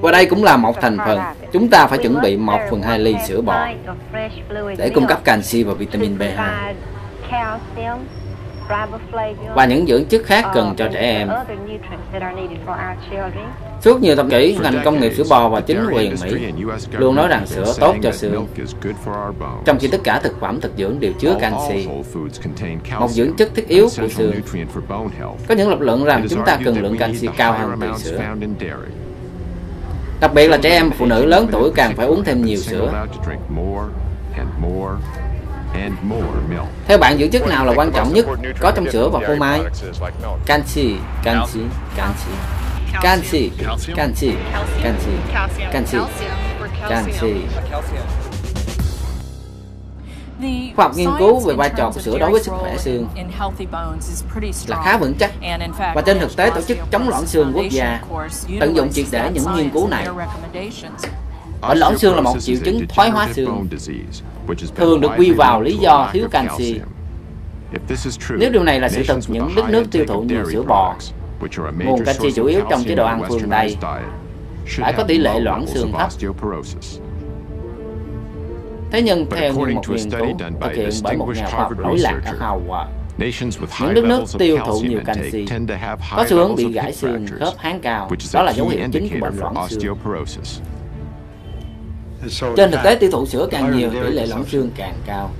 Và đây cũng là một thành phần. Chúng ta phải chuẩn bị 1 phần 2 ly sữa bò để cung cấp canxi và vitamin B2 và những dưỡng chất khác cần cho trẻ em. Suốt nhiều thập kỷ, ngành công nghiệp sữa bò và chính quyền Mỹ luôn nói rằng sữa tốt cho xương, trong khi tất cả thực phẩm thực dưỡng đều chứa canxi, một dưỡng chất thiết yếu của xương. Có những lập luận rằng chúng ta cần lượng canxi cao hơn từ sữa. Đặc biệt là trẻ em và phụ nữ lớn tuổi càng phải uống thêm nhiều sữa. Theo bạn dưỡng chất nào là quan trọng nhất có trong sữa và phô mai? Canxi, canxi, canxi, canxi, canxi, canxi, canxi, canxi. Khoa học nghiên cứu về vai trò của sữa đối với sức khỏe xương là khá vững chắc. Và trên thực tế tổ chức chống loãng xương quốc gia tận dụng triệt để những nghiên cứu này. Bệnh loãng xương là một triệu chứng thoái hóa xương thường được quy vào lý do thiếu canxi. Nếu điều này là sự thật, những đất nước tiêu thụ nhiều sữa bò, nguồn canxi chủ yếu trong chế độ ăn phương Tây, phải có tỷ lệ loãng xương thấp. Thế nhưng theo như một nghiên cứu thực hiện bởi một nhà khoa học lỗi lạc ở Howard, những đất nước tiêu thụ nhiều canxi có xu hướng bị gãy xương khớp háng cao. Đó là dấu hiệu chính của bệnh loãng xương. Trên thực tế tiêu thụ sữa càng nhiều, tỷ lệ loãng xương càng cao.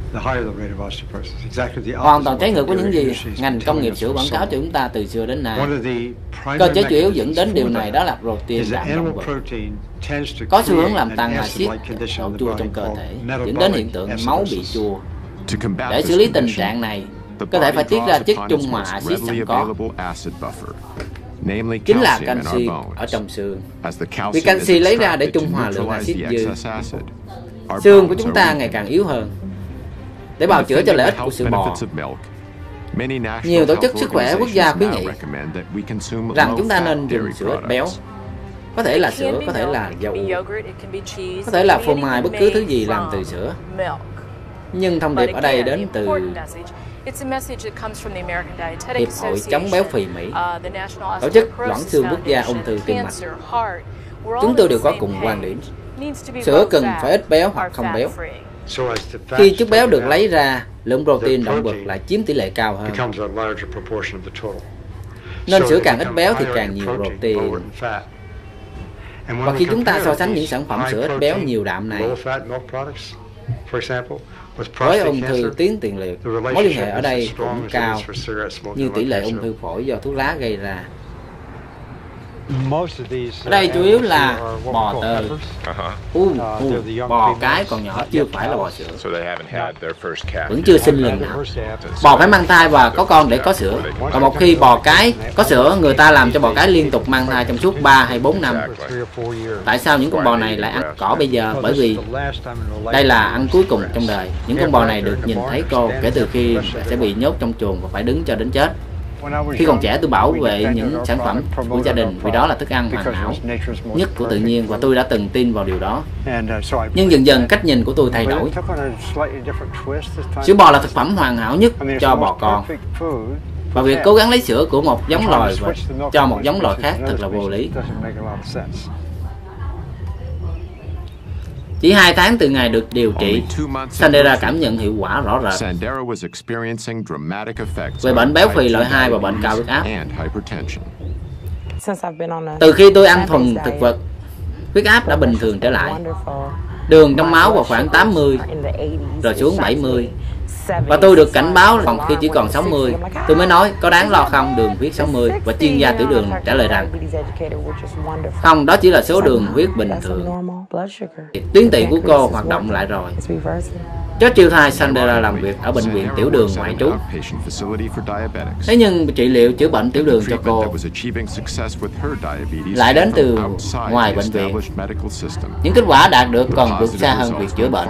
Hoàn toàn trái ngược với những gì ngành công nghiệp sữa quảng cáo cho chúng ta từ xưa đến nay. Cơ chế chủ yếu dẫn đến điều này đó là protein đạm động vật. Có xu hướng làm tăng axit độ chua trong cơ thể, dẫn đến hiện tượng máu bị chua. Để xử lý tình trạng này, cơ thể phải tiết ra chất trung hòa axit sẵn có chính là canxi ở trong xương. Vì canxi lấy ra để trung hòa lượng axit dư. Xương của chúng ta ngày càng yếu hơn. Để bào chữa cho lợi ích của sữa bò, nhiều tổ chức sức khỏe quốc gia khuyến nghị rằng chúng ta nên dùng sữa béo. Có thể là sữa, có thể là dầu, có thể là phô mai, bất cứ thứ gì làm từ sữa. Nhưng thông điệp ở đây đến từ Hiệp hội chống béo phì Mỹ, uh, tổ chức loãng xương quốc gia ung thư tim mạch. Chúng tôi đều có cùng quan điểm. Sữa cần phải ít béo hoặc không béo. Khi chất béo được lấy ra, lượng protein động vật lại chiếm tỷ lệ cao hơn. Nên sữa càng ít béo thì càng nhiều protein. Và khi chúng ta so sánh những sản phẩm sữa ít béo nhiều đạm này với ung thư tiến tiền liệt, mối liên hệ ở đây cũng cao như tỷ lệ ung thư phổi do thuốc lá gây ra. Ở đây chủ yếu là bò tơ. Uh, uh, bò cái còn nhỏ chưa phải là bò sữa. Vẫn chưa sinh lần nào. Bò phải mang thai và có con để có sữa. Và một khi bò cái có sữa, người ta làm cho bò cái liên tục mang thai trong suốt 3 hay 4 năm. Tại sao những con bò này lại ăn cỏ bây giờ? Bởi vì đây là ăn cuối cùng trong đời. Những con bò này được nhìn thấy cô kể từ khi sẽ bị nhốt trong chuồng và phải đứng cho đến chết. Khi còn trẻ, tôi bảo vệ những sản phẩm của gia đình, vì đó là thức ăn hoàn hảo nhất của tự nhiên và tôi đã từng tin vào điều đó. Nhưng dần dần, cách nhìn của tôi thay đổi. Sữa bò là thực phẩm hoàn hảo nhất cho bò con. Và việc cố gắng lấy sữa của một giống loài và cho một giống loài khác thật là vô lý. Chỉ hai tháng từ ngày được điều trị, Sandera cảm nhận hiệu quả rõ rệt. Về bệnh béo phì loại 2 và bệnh cao huyết áp. Từ khi tôi ăn thuần thực vật, huyết áp đã bình thường trở lại. Đường trong máu vào khoảng 80, rồi xuống 70, và tôi được cảnh báo còn khi chỉ còn 60 Tôi mới nói có đáng lo không? Đường huyết 60 Và chuyên gia tiểu đường trả lời rằng Không, đó chỉ là số đường huyết bình thường. Tuyến tỵ của cô hoạt động lại rồi. Chó chiêu thai Sandra làm việc ở bệnh viện tiểu đường ngoại trú. Thế nhưng trị liệu chữa bệnh tiểu đường cho cô lại đến từ ngoài bệnh viện. Những kết quả đạt được còn vượt xa hơn việc chữa bệnh.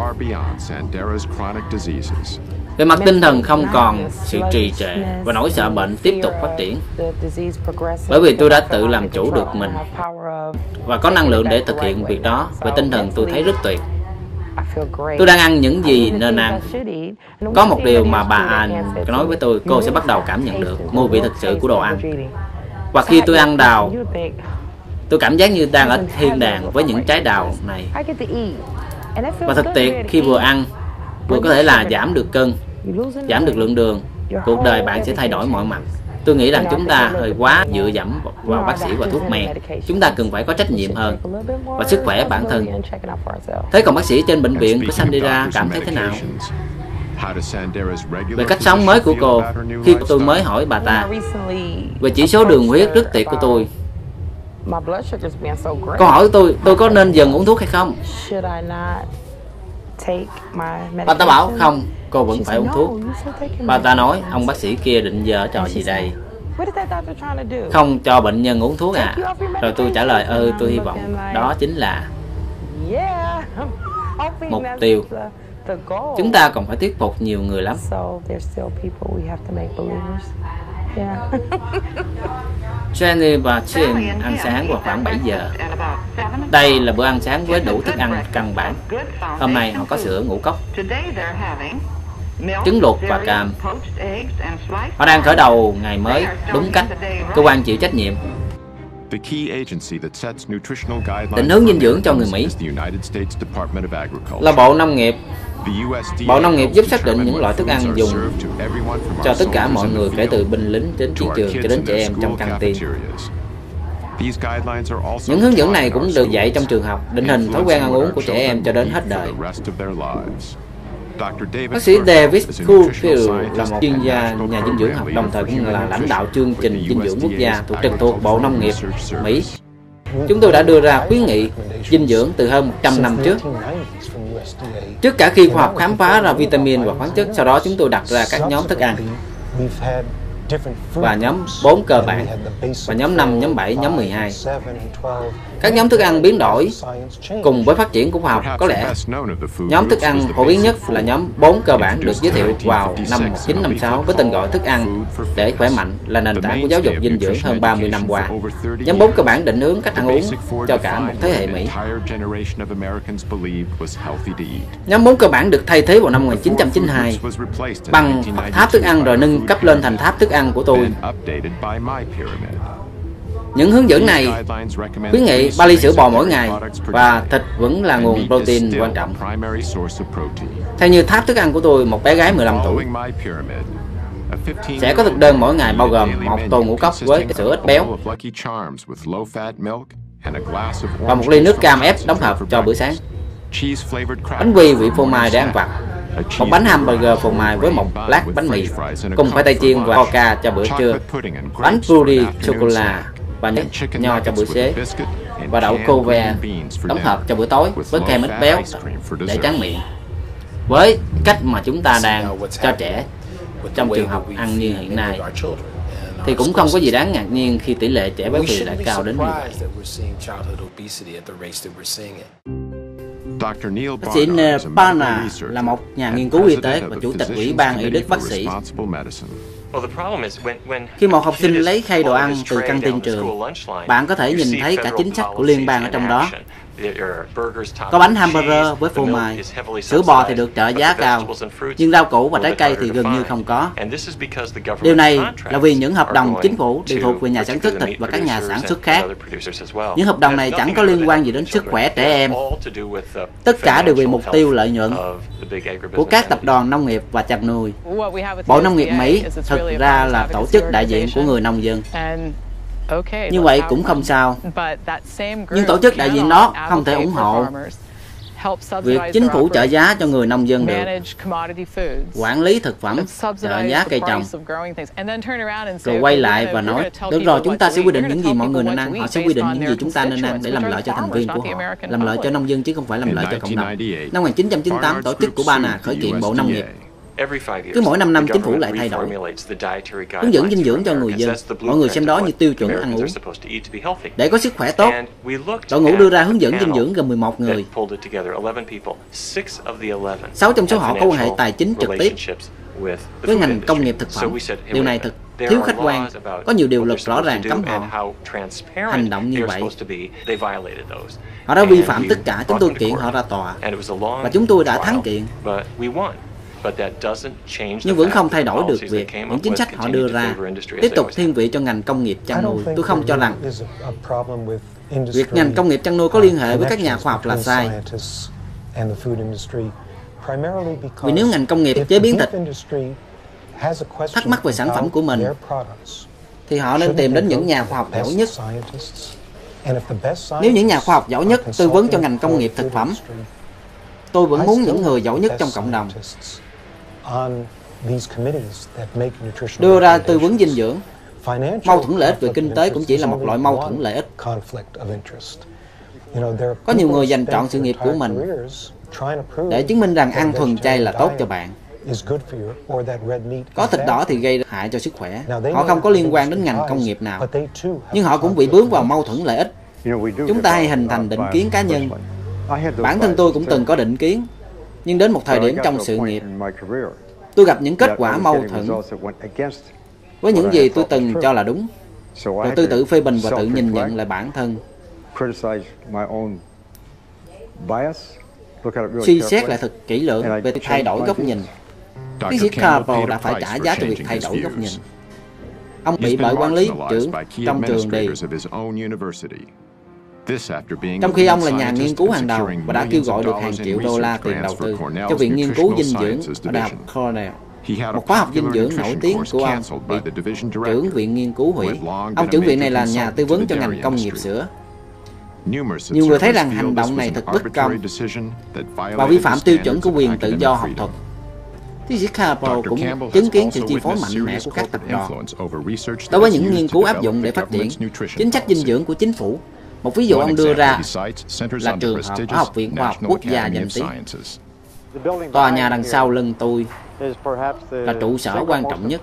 Về mặt tinh thần không còn sự trì trệ và nỗi sợ bệnh tiếp tục phát triển. Bởi vì tôi đã tự làm chủ được mình và có năng lượng để thực hiện việc đó. Về tinh thần tôi thấy rất tuyệt. Tôi đang ăn những gì nên ăn. Có một điều mà bà Ann nói với tôi, cô sẽ bắt đầu cảm nhận được mùi vị thực sự của đồ ăn. Và khi tôi ăn đào, tôi cảm giác như đang ở thiên đàng với những trái đào này. Và thật tuyệt khi vừa ăn, vừa có thể là giảm được cân, giảm được lượng đường. Cuộc đời bạn sẽ thay đổi mọi mặt. Tôi nghĩ rằng chúng ta hơi quá dựa dẫm vào bác sĩ và thuốc men. Chúng ta cần phải có trách nhiệm hơn và sức khỏe bản thân. Thế còn bác sĩ trên bệnh viện của Sandira cảm thấy thế nào? Về cách sống mới của cô, khi tôi mới hỏi bà ta về chỉ số đường huyết rất tiệt của tôi, Câu hỏi tôi, tôi có nên dần uống thuốc hay không? Bà ta bảo không, cô vẫn phải uống thuốc. Bà ta nói, ông bác sĩ kia định giờ trò gì đây? Không cho bệnh nhân uống thuốc à? Rồi tôi trả lời, ừ, tôi hy vọng đó chính là mục tiêu. Chúng ta còn phải thuyết phục nhiều người lắm. Jenny và Jim ăn sáng vào khoảng 7 giờ. Đây là bữa ăn sáng với đủ thức ăn căn bản. Hôm nay họ có sữa ngũ cốc, trứng luộc và cam. Họ đang khởi đầu ngày mới đúng cách. Cơ quan chịu trách nhiệm Định hướng dinh dưỡng cho người Mỹ là Bộ Nông nghiệp. Bộ Nông nghiệp giúp xác định những loại thức ăn dùng cho tất cả mọi người kể từ binh lính đến chiến trường cho đến trẻ em trong căng tin. Những hướng dẫn này cũng được dạy trong trường học, định hình thói quen ăn uống của trẻ em cho đến hết đời. Bác sĩ David Schofield là một chuyên gia nhà dinh dưỡng học đồng thời cũng là lãnh đạo chương trình dinh dưỡng quốc gia thuộc trực thuộc Bộ Nông nghiệp Mỹ. Chúng tôi đã đưa ra khuyến nghị dinh dưỡng từ hơn 100 năm trước. Trước cả khi khoa học khám phá ra vitamin và khoáng chất, sau đó chúng tôi đặt ra các nhóm thức ăn và nhóm 4 cơ bản và nhóm 5, nhóm 7, nhóm 12. Các nhóm thức ăn biến đổi cùng với phát triển của khoa học, có lẽ nhóm thức ăn phổ biến nhất là nhóm 4 cơ bản được giới thiệu vào năm 1956 với tên gọi thức ăn để khỏe mạnh là nền tảng của giáo dục dinh dưỡng hơn 30 năm qua. Nhóm 4 cơ bản định hướng cách ăn uống cho cả một thế hệ Mỹ. Nhóm 4 cơ bản được thay thế vào năm 1992 bằng tháp thức ăn rồi nâng cấp lên thành tháp thức ăn của tôi. Những hướng dẫn này khuyến nghị 3 ly sữa bò mỗi ngày và thịt vẫn là nguồn protein quan trọng. Theo như tháp thức ăn của tôi, một bé gái 15 tuổi sẽ có thực đơn mỗi ngày bao gồm một tô ngũ cốc với sữa ít béo và một ly nước cam ép đóng hộp cho bữa sáng. Bánh quy vị phô mai để ăn vặt. Một bánh hamburger phô mai với một lát bánh mì cùng khoai tây chiên và coca cho bữa trưa. Bánh puri sô cô la và nho cho bữa xế và đậu cô ve đóng hộp cho bữa tối với kem ít béo để tráng miệng. Với cách mà chúng ta đang cho trẻ trong trường học ăn như hiện nay thì cũng không có gì đáng ngạc nhiên khi tỷ lệ trẻ béo phì lại cao đến như vậy. Bác sĩ Neil Barna là một nhà nghiên cứu y tế và chủ tịch ủy ban y đức bác sĩ. Khi một học sinh lấy khay đồ ăn từ căng tin trường, bạn có thể nhìn thấy cả chính sách của liên bang ở trong đó. Có bánh hamburger với phô mai, sữa bò thì được trợ giá cao, nhưng rau củ và trái cây thì gần như không có. Điều này là vì những hợp đồng chính phủ đều thuộc về nhà sản xuất thịt và các nhà sản xuất khác. Những hợp đồng này chẳng có liên quan gì đến sức khỏe trẻ em. Tất cả đều vì mục tiêu lợi nhuận của các tập đoàn nông nghiệp và chăn nuôi. Bộ Nông nghiệp Mỹ thực ra là tổ chức đại diện của người nông dân. Như vậy cũng không sao. Nhưng tổ chức đại diện đó không thể ủng hộ. việc chính phủ trợ giá cho người nông dân được. quản lý thực phẩm trợ giá cây trồng. rồi quay lại và nói được rồi chúng ta sẽ quy định những gì mọi người nên ăn họ sẽ quy định những gì chúng ta nên ăn để làm lợi cho thành viên của họ làm lợi cho nông dân chứ không phải làm lợi cho cộng đồng. Năm 1998 tổ chức của Bana khởi kiện bộ nông nghiệp cứ mỗi 5 năm chính phủ lại thay đổi. hướng dẫn dinh dưỡng cho người dân mọi người xem đó như tiêu chuẩn ăn uống. để có sức khỏe tốt. Đội ngũ đưa ra hướng dẫn dinh dưỡng gần 11 người. 6 trong số họ có quan hệ tài chính trực tiếp với ngành công nghiệp thực phẩm. điều này thật thiếu khách quan. có nhiều điều luật rõ ràng cấm họ. hành động như vậy. họ đã vi phạm tất cả chúng tôi kiện họ ra tòa. Và chúng tôi đã thắng kiện nhưng vẫn không thay đổi được việc những chính sách họ đưa ra tiếp tục thiên vị cho ngành công nghiệp chăn nuôi. Tôi không cho rằng việc ngành công nghiệp chăn nuôi có liên hệ với các nhà khoa học là sai. Vì nếu ngành công nghiệp chế biến thịt thắc mắc về sản phẩm của mình thì họ nên tìm đến những nhà khoa học giỏi nhất. Nếu những nhà khoa học giỏi nhất tư vấn cho ngành công nghiệp thực phẩm, tôi vẫn muốn những người giỏi nhất trong cộng đồng đưa ra tư vấn dinh dưỡng. Mâu thuẫn lợi ích về kinh tế cũng chỉ là một loại mâu thuẫn lợi ích. Có nhiều người dành trọn sự nghiệp của mình để chứng minh rằng ăn thuần chay là tốt cho bạn. có thịt đỏ thì gây hại cho sức khỏe. Họ không có liên quan đến ngành công nghiệp nào nhưng họ cũng bị bướng vào mâu thuẫn lợi ích. Chúng ta hay hình thành định kiến cá nhân. bản thân tôi cũng từng có định kiến nhưng đến một thời điểm trong sự nghiệp, tôi gặp những kết quả mâu thuẫn với những gì tôi từng cho là đúng. Rồi tôi tự phê bình và tự nhìn nhận lại bản thân. Suy xét lại thật kỹ lưỡng về thay đổi góc nhìn. Tiến sĩ Carpel đã phải trả giá cho việc thay đổi góc nhìn. Ông bị bởi quản lý trưởng trong trường đi trong khi ông là nhà nghiên cứu hàng đầu và đã kêu gọi được hàng triệu đô la tiền đầu tư cho Viện Nghiên cứu Dinh dưỡng ở Đại học Cornell, một khóa học dinh dưỡng nổi tiếng của ông. bị trưởng viện nghiên cứu hủy. Ông trưởng viện này là nhà tư vấn cho ngành công nghiệp sữa. Nhiều người thấy rằng hành động này thật bất công và vi phạm tiêu chuẩn của quyền tự do học thuật. Tiến sĩ Campbell cũng chứng kiến sự chi phối mạnh mẽ của các tập đoàn. đối với những nghiên cứu áp dụng để phát triển chính sách dinh dưỡng của chính phủ một ví dụ ông đưa ra là trường học ở Học viện Khoa học Quốc gia danh tiếng. Tòa nhà đằng sau lưng tôi là trụ sở quan trọng nhất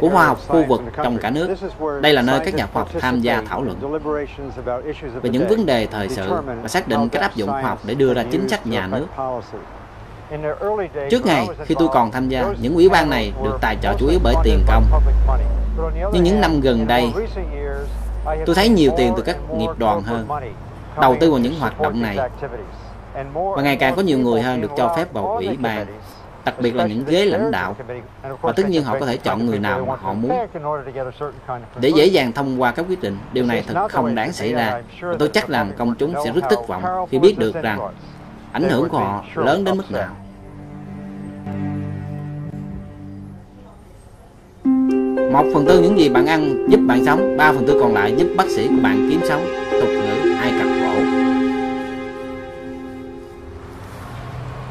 của khoa học khu vực trong cả nước. Đây là nơi các nhà khoa học tham gia thảo luận về những vấn đề thời sự và xác định cách áp dụng khoa học để đưa ra chính sách nhà nước. Trước ngày, khi tôi còn tham gia, những ủy ban này được tài trợ chủ yếu bởi tiền công. Nhưng những năm gần đây, Tôi thấy nhiều tiền từ các nghiệp đoàn hơn, đầu tư vào những hoạt động này. Và ngày càng có nhiều người hơn được cho phép vào ủy ban, đặc biệt là những ghế lãnh đạo. Và tất nhiên họ có thể chọn người nào mà họ muốn để dễ dàng thông qua các quyết định. Điều này thật không đáng xảy ra. Và tôi chắc rằng công chúng sẽ rất thất vọng khi biết được rằng ảnh hưởng của họ lớn đến mức nào. Một phần tư những gì bạn ăn giúp bạn sống ba phần tư còn lại giúp bác sĩ của bạn kiếm sống tục ngữ ai cặp gỗ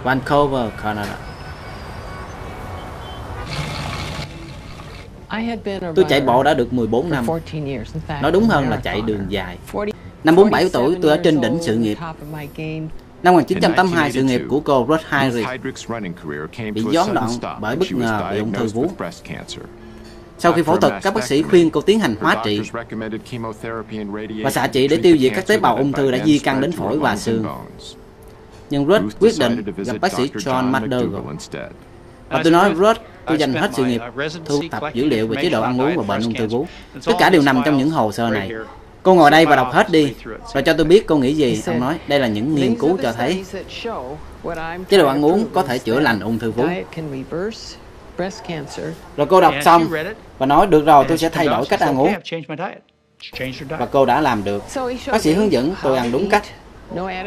Vancouver, Canada Tôi chạy bộ đã được 14 năm. Nói đúng hơn là chạy đường dài. Năm 47 tuổi, tôi ở trên đỉnh sự nghiệp. Năm 1982, sự nghiệp của cô Ruth Heinrich bị gián đoạn bởi bất ngờ bị ung thư vú. Sau khi phẫu thuật, các bác sĩ khuyên cô tiến hành hóa trị và xạ trị để tiêu diệt các tế bào ung thư đã di căn đến phổi và xương. Nhưng Ruth quyết định gặp bác sĩ John McDougall. Và tôi nói, Ruth, tôi dành hết sự nghiệp thu thập dữ liệu về chế độ ăn uống và bệnh ung thư vú. Tất cả đều nằm trong những hồ sơ này. Cô ngồi đây và đọc hết đi, và cho tôi biết cô nghĩ gì. Ông nói, đây là những nghiên cứu cho thấy chế độ ăn uống có thể chữa lành ung thư vú. Rồi cô đọc xong và nói, được rồi, tôi sẽ thay đổi cách ăn uống. Và cô đã làm được. Bác sĩ hướng dẫn tôi ăn đúng cách.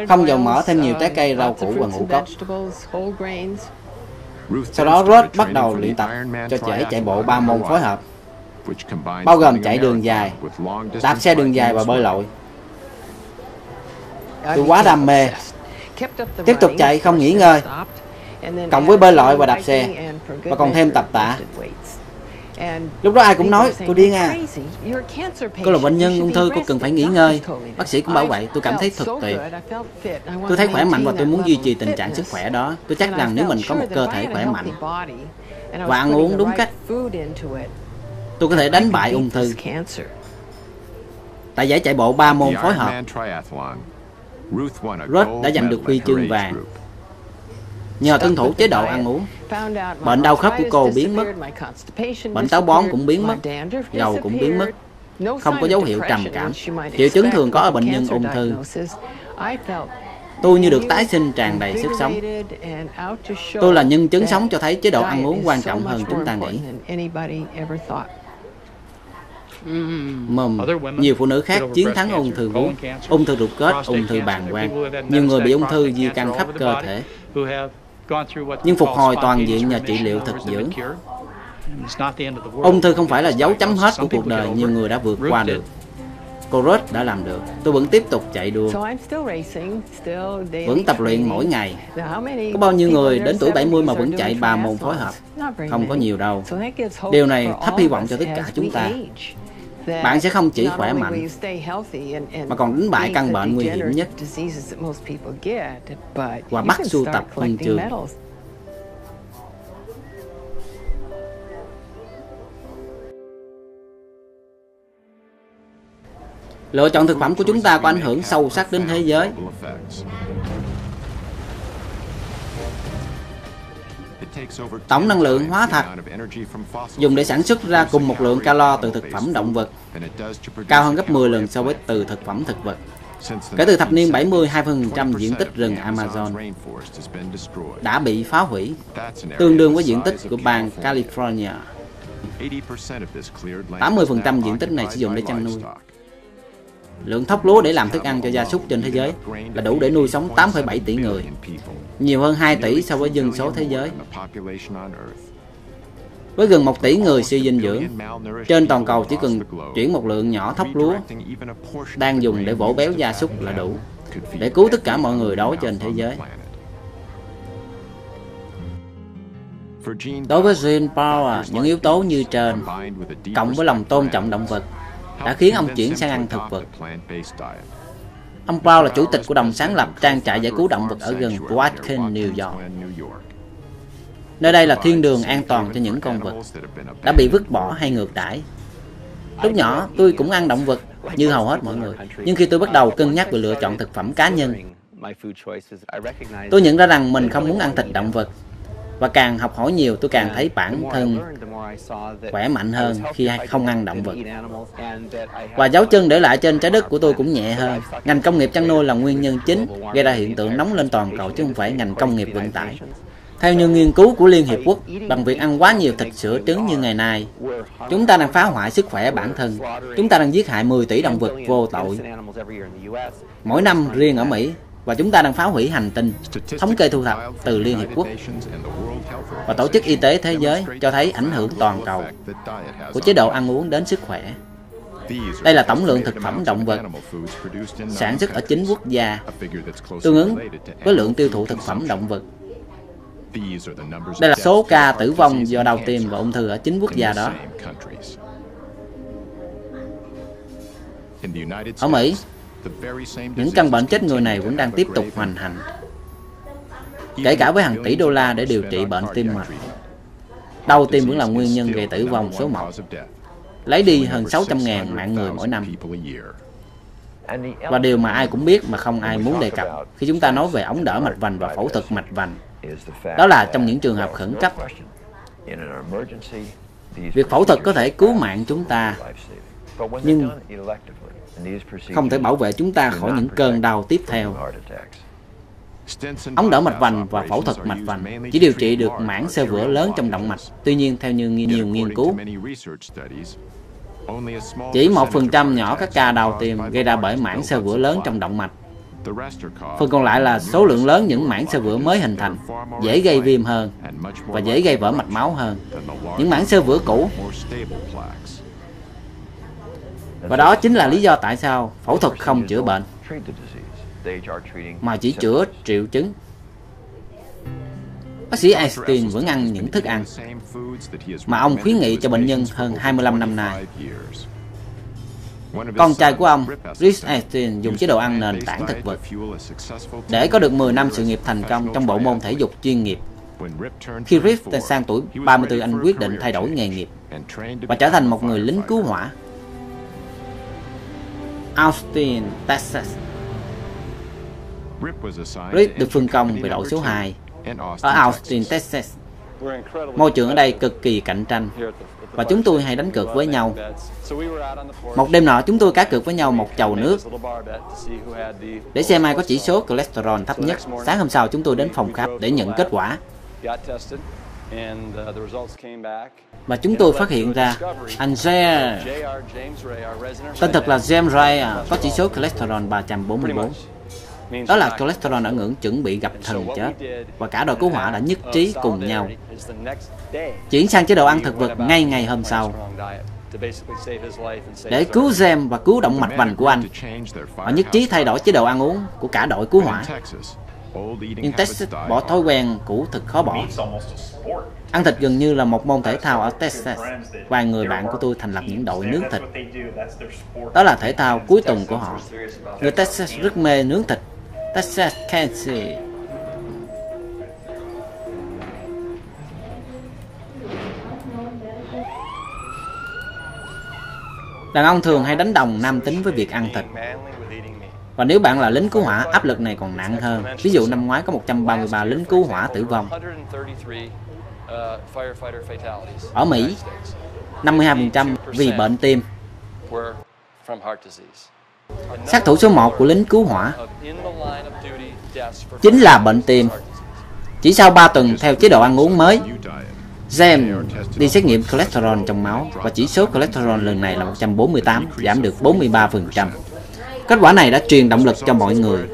Không dầu mỡ thêm nhiều trái cây, rau củ và ngũ cốc. Sau đó Rod bắt đầu luyện tập cho trẻ chạy bộ ba môn phối hợp, bao gồm chạy đường dài, đạp xe đường dài và bơi lội. Tôi quá đam mê, tiếp tục chạy không nghỉ ngơi, cộng với bơi lội và đạp xe, và còn thêm tập tạ. Lúc đó ai cũng nói, cô điên à. Cô là bệnh nhân ung thư, cô cần phải nghỉ ngơi. Bác sĩ cũng bảo vậy, tôi cảm thấy thật tuyệt. Tôi thấy khỏe mạnh và tôi muốn duy trì tình trạng sức khỏe đó. Tôi chắc rằng nếu mình có một cơ thể khỏe mạnh và ăn uống đúng cách, tôi có thể đánh bại ung thư. Tại giải chạy bộ ba môn phối hợp, Ruth đã giành được huy chương vàng nhờ tuân thủ chế độ ăn uống. Bệnh đau khớp của cô biến mất, bệnh táo bón cũng biến mất, dầu cũng biến mất, không có dấu hiệu trầm cảm. Triệu chứng thường có ở bệnh nhân ung thư. Tôi như được tái sinh tràn đầy sức sống. Tôi là nhân chứng sống cho thấy chế độ ăn uống quan trọng hơn chúng ta nghĩ. Mầm, nhiều phụ nữ khác chiến thắng ung thư vú, ung thư ruột kết, ung thư bàng quang. Nhiều người bị ung thư di căn khắp cơ thể nhưng phục hồi toàn diện nhờ trị liệu thực dưỡng. Ung thư không phải là dấu chấm hết của cuộc đời nhiều người đã vượt qua được. Cô Ruth đã làm được. Tôi vẫn tiếp tục chạy đua. Vẫn tập luyện mỗi ngày. Có bao nhiêu người đến tuổi 70 mà vẫn chạy ba môn phối hợp? Không có nhiều đâu. Điều này thắp hy vọng cho tất cả chúng ta bạn sẽ không chỉ khỏe mạnh mà còn đánh bại căn bệnh nguy hiểm nhất và bắt sưu tập huân chương. Lựa chọn thực phẩm của chúng ta có ảnh hưởng sâu sắc đến thế giới. Tổng năng lượng hóa thạch dùng để sản xuất ra cùng một lượng calo từ thực phẩm động vật, cao hơn gấp 10 lần so với từ thực phẩm thực vật. Kể từ thập niên 70, 20% diện tích rừng Amazon đã bị phá hủy, tương đương với diện tích của bang California. 80% diện tích này sử dụng để chăn nuôi. Lượng thóc lúa để làm thức ăn cho gia súc trên thế giới là đủ để nuôi sống 8,7 tỷ người, nhiều hơn 2 tỷ so với dân số thế giới. Với gần 1 tỷ người suy dinh dưỡng, trên toàn cầu chỉ cần chuyển một lượng nhỏ thóc lúa đang dùng để bổ béo gia súc là đủ để cứu tất cả mọi người đói trên thế giới. Đối với Gene Power, những yếu tố như trên, cộng với lòng tôn trọng động vật, đã khiến ông chuyển sang ăn thực vật. Ông Brown là chủ tịch của đồng sáng lập trang trại giải cứu động vật ở gần Watkins, New York. Nơi đây là thiên đường an toàn cho những con vật đã bị vứt bỏ hay ngược đãi. Lúc nhỏ, tôi cũng ăn động vật như hầu hết mọi người. Nhưng khi tôi bắt đầu cân nhắc về lựa chọn thực phẩm cá nhân, tôi nhận ra rằng mình không muốn ăn thịt động vật và càng học hỏi nhiều tôi càng thấy bản thân khỏe mạnh hơn khi không ăn động vật. Và dấu chân để lại trên trái đất của tôi cũng nhẹ hơn. Ngành công nghiệp chăn nuôi là nguyên nhân chính gây ra hiện tượng nóng lên toàn cầu chứ không phải ngành công nghiệp vận tải. Theo như nghiên cứu của Liên Hiệp Quốc, bằng việc ăn quá nhiều thịt sữa trứng như ngày nay, chúng ta đang phá hoại sức khỏe bản thân. Chúng ta đang giết hại 10 tỷ động vật vô tội. Mỗi năm riêng ở Mỹ, và chúng ta đang phá hủy hành tinh. Thống kê thu thập từ Liên Hiệp Quốc và Tổ chức Y tế Thế giới cho thấy ảnh hưởng toàn cầu của chế độ ăn uống đến sức khỏe. Đây là tổng lượng thực phẩm động vật sản xuất ở chính quốc gia, tương ứng với lượng tiêu thụ thực phẩm động vật. Đây là số ca tử vong do đau tim và ung thư ở chính quốc gia đó. Ở Mỹ, những căn bệnh chết người này vẫn đang tiếp tục hoành hành, kể cả với hàng tỷ đô la để điều trị bệnh tim mạch. Đau tim vẫn là nguyên nhân gây tử vong số 1, lấy đi hơn 600.000 mạng người mỗi năm. Và điều mà ai cũng biết mà không ai muốn đề cập khi chúng ta nói về ống đỡ mạch vành và phẫu thuật mạch vành, đó là trong những trường hợp khẩn cấp. Việc phẫu thuật có thể cứu mạng chúng ta, nhưng không thể bảo vệ chúng ta khỏi những cơn đau tiếp theo. Ống đỡ mạch vành và phẫu thuật mạch vành chỉ điều trị được mảng xơ vữa lớn trong động mạch. Tuy nhiên, theo như nhiều nghiên cứu, chỉ một phần trăm nhỏ các ca đau tim gây ra bởi mảng xơ vữa lớn trong động mạch. Phần còn lại là số lượng lớn những mảng xơ vữa mới hình thành, dễ gây viêm hơn và dễ gây vỡ mạch máu hơn. Những mảng xơ vữa cũ và đó chính là lý do tại sao phẫu thuật không chữa bệnh, mà chỉ chữa triệu chứng. Bác sĩ Einstein vẫn ăn những thức ăn mà ông khuyến nghị cho bệnh nhân hơn 25 năm nay. Con trai của ông, Rich Einstein, dùng chế độ ăn nền tảng thực vật để có được 10 năm sự nghiệp thành công trong bộ môn thể dục chuyên nghiệp. Khi Rich sang tuổi 34, anh quyết định thay đổi nghề nghiệp và trở thành một người lính cứu hỏa Austin, Texas. Rip được phân công về đội số 2 ở Austin, Texas. Môi trường ở đây cực kỳ cạnh tranh và chúng tôi hay đánh cược với nhau. Một đêm nọ chúng tôi cá cược với nhau một chầu nước để xem ai có chỉ số cholesterol thấp nhất. Sáng hôm sau chúng tôi đến phòng khám để nhận kết quả. Và chúng tôi phát hiện ra anh J. Tên thật là James Ray à, có chỉ số cholesterol 344. Đó là cholesterol ở ngưỡng chuẩn bị gặp thần chết. Và cả đội cứu hỏa đã nhất trí cùng nhau. Chuyển sang chế độ ăn thực vật ngay ngày hôm sau. Để cứu James và cứu động mạch vành của anh, họ nhất trí thay đổi chế độ ăn uống của cả đội cứu hỏa. Nhưng Texas bỏ thói quen cũ thật khó bỏ. Ăn thịt gần như là một môn thể thao ở Texas. Vài người bạn của tôi thành lập những đội nướng thịt. Đó là thể thao cuối tuần của họ. Người Texas rất mê nướng thịt. Texas, Kansas. Đàn ông thường hay đánh đồng nam tính với việc ăn thịt. Và nếu bạn là lính cứu hỏa, áp lực này còn nặng hơn. Ví dụ năm ngoái có 133 lính cứu hỏa tử vong. Ở Mỹ, 52% vì bệnh tim. Sát thủ số 1 của lính cứu hỏa chính là bệnh tim. Chỉ sau 3 tuần theo chế độ ăn uống mới, James đi xét nghiệm cholesterol trong máu và chỉ số cholesterol lần này là 148, giảm được 43%. Kết quả này đã truyền động lực cho mọi người.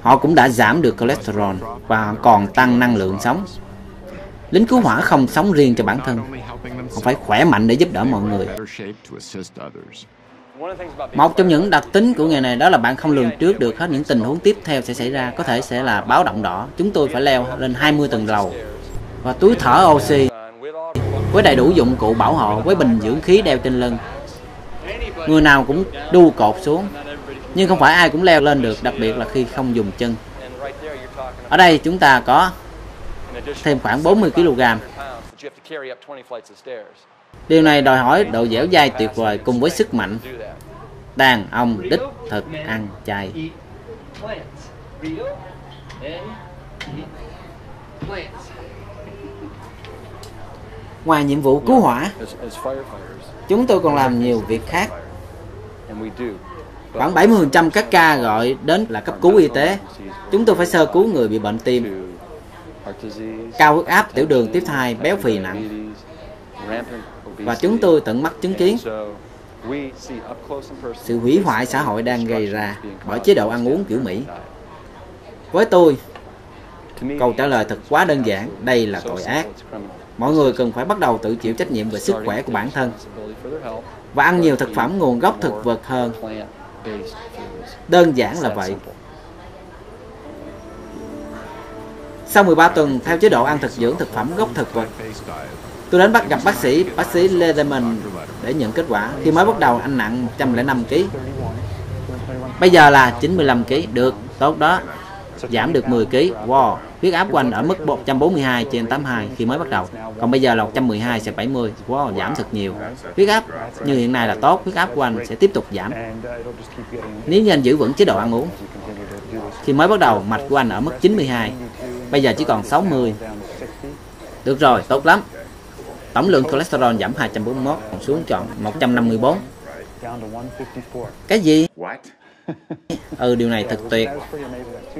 Họ cũng đã giảm được cholesterol và còn tăng năng lượng sống. Lính cứu hỏa không sống riêng cho bản thân, họ phải khỏe mạnh để giúp đỡ mọi người. Một trong những đặc tính của nghề này đó là bạn không lường trước được hết những tình huống tiếp theo sẽ xảy ra, có thể sẽ là báo động đỏ. Chúng tôi phải leo lên 20 tầng lầu và túi thở oxy với đầy đủ dụng cụ bảo hộ với bình dưỡng khí đeo trên lưng. Người nào cũng đu cột xuống, nhưng không phải ai cũng leo lên được, đặc biệt là khi không dùng chân. Ở đây chúng ta có thêm khoảng 40 kg. Điều này đòi hỏi độ dẻo dai tuyệt vời cùng với sức mạnh. Đàn ông đích thực ăn chay. Ngoài nhiệm vụ cứu hỏa, chúng tôi còn làm nhiều việc khác. Khoảng 70% các ca gọi đến là cấp cứu y tế. Chúng tôi phải sơ cứu người bị bệnh tim, cao huyết áp, tiểu đường, tiếp thai, béo phì nặng. Và chúng tôi tận mắt chứng kiến sự hủy hoại xã hội đang gây ra bởi chế độ ăn uống kiểu Mỹ. Với tôi, câu trả lời thật quá đơn giản, đây là tội ác. Mọi người cần phải bắt đầu tự chịu trách nhiệm về sức khỏe của bản thân và ăn nhiều thực phẩm nguồn gốc thực vật hơn. Đơn giản là vậy. Sau 13 tuần theo chế độ ăn thực dưỡng thực phẩm gốc thực vật, tôi đến bắt gặp bác sĩ, bác sĩ Lederman để nhận kết quả. Khi mới bắt đầu anh nặng 105 kg. Bây giờ là 95 kg, được, tốt đó. Giảm được 10 kg. Wow, huyết áp của anh ở mức 142 trên 82 khi mới bắt đầu. Còn bây giờ là 112 sẽ 70. Wow, giảm thật nhiều. Huyết áp như hiện nay là tốt, huyết áp của anh sẽ tiếp tục giảm. Nếu như anh giữ vững chế độ ăn uống. Khi mới bắt đầu, mạch của anh ở mức 92. Bây giờ chỉ còn 60. Được rồi, tốt lắm. Tổng lượng cholesterol giảm 241 còn xuống chọn 154. Cái gì? What? Ừ, điều này thật tuyệt.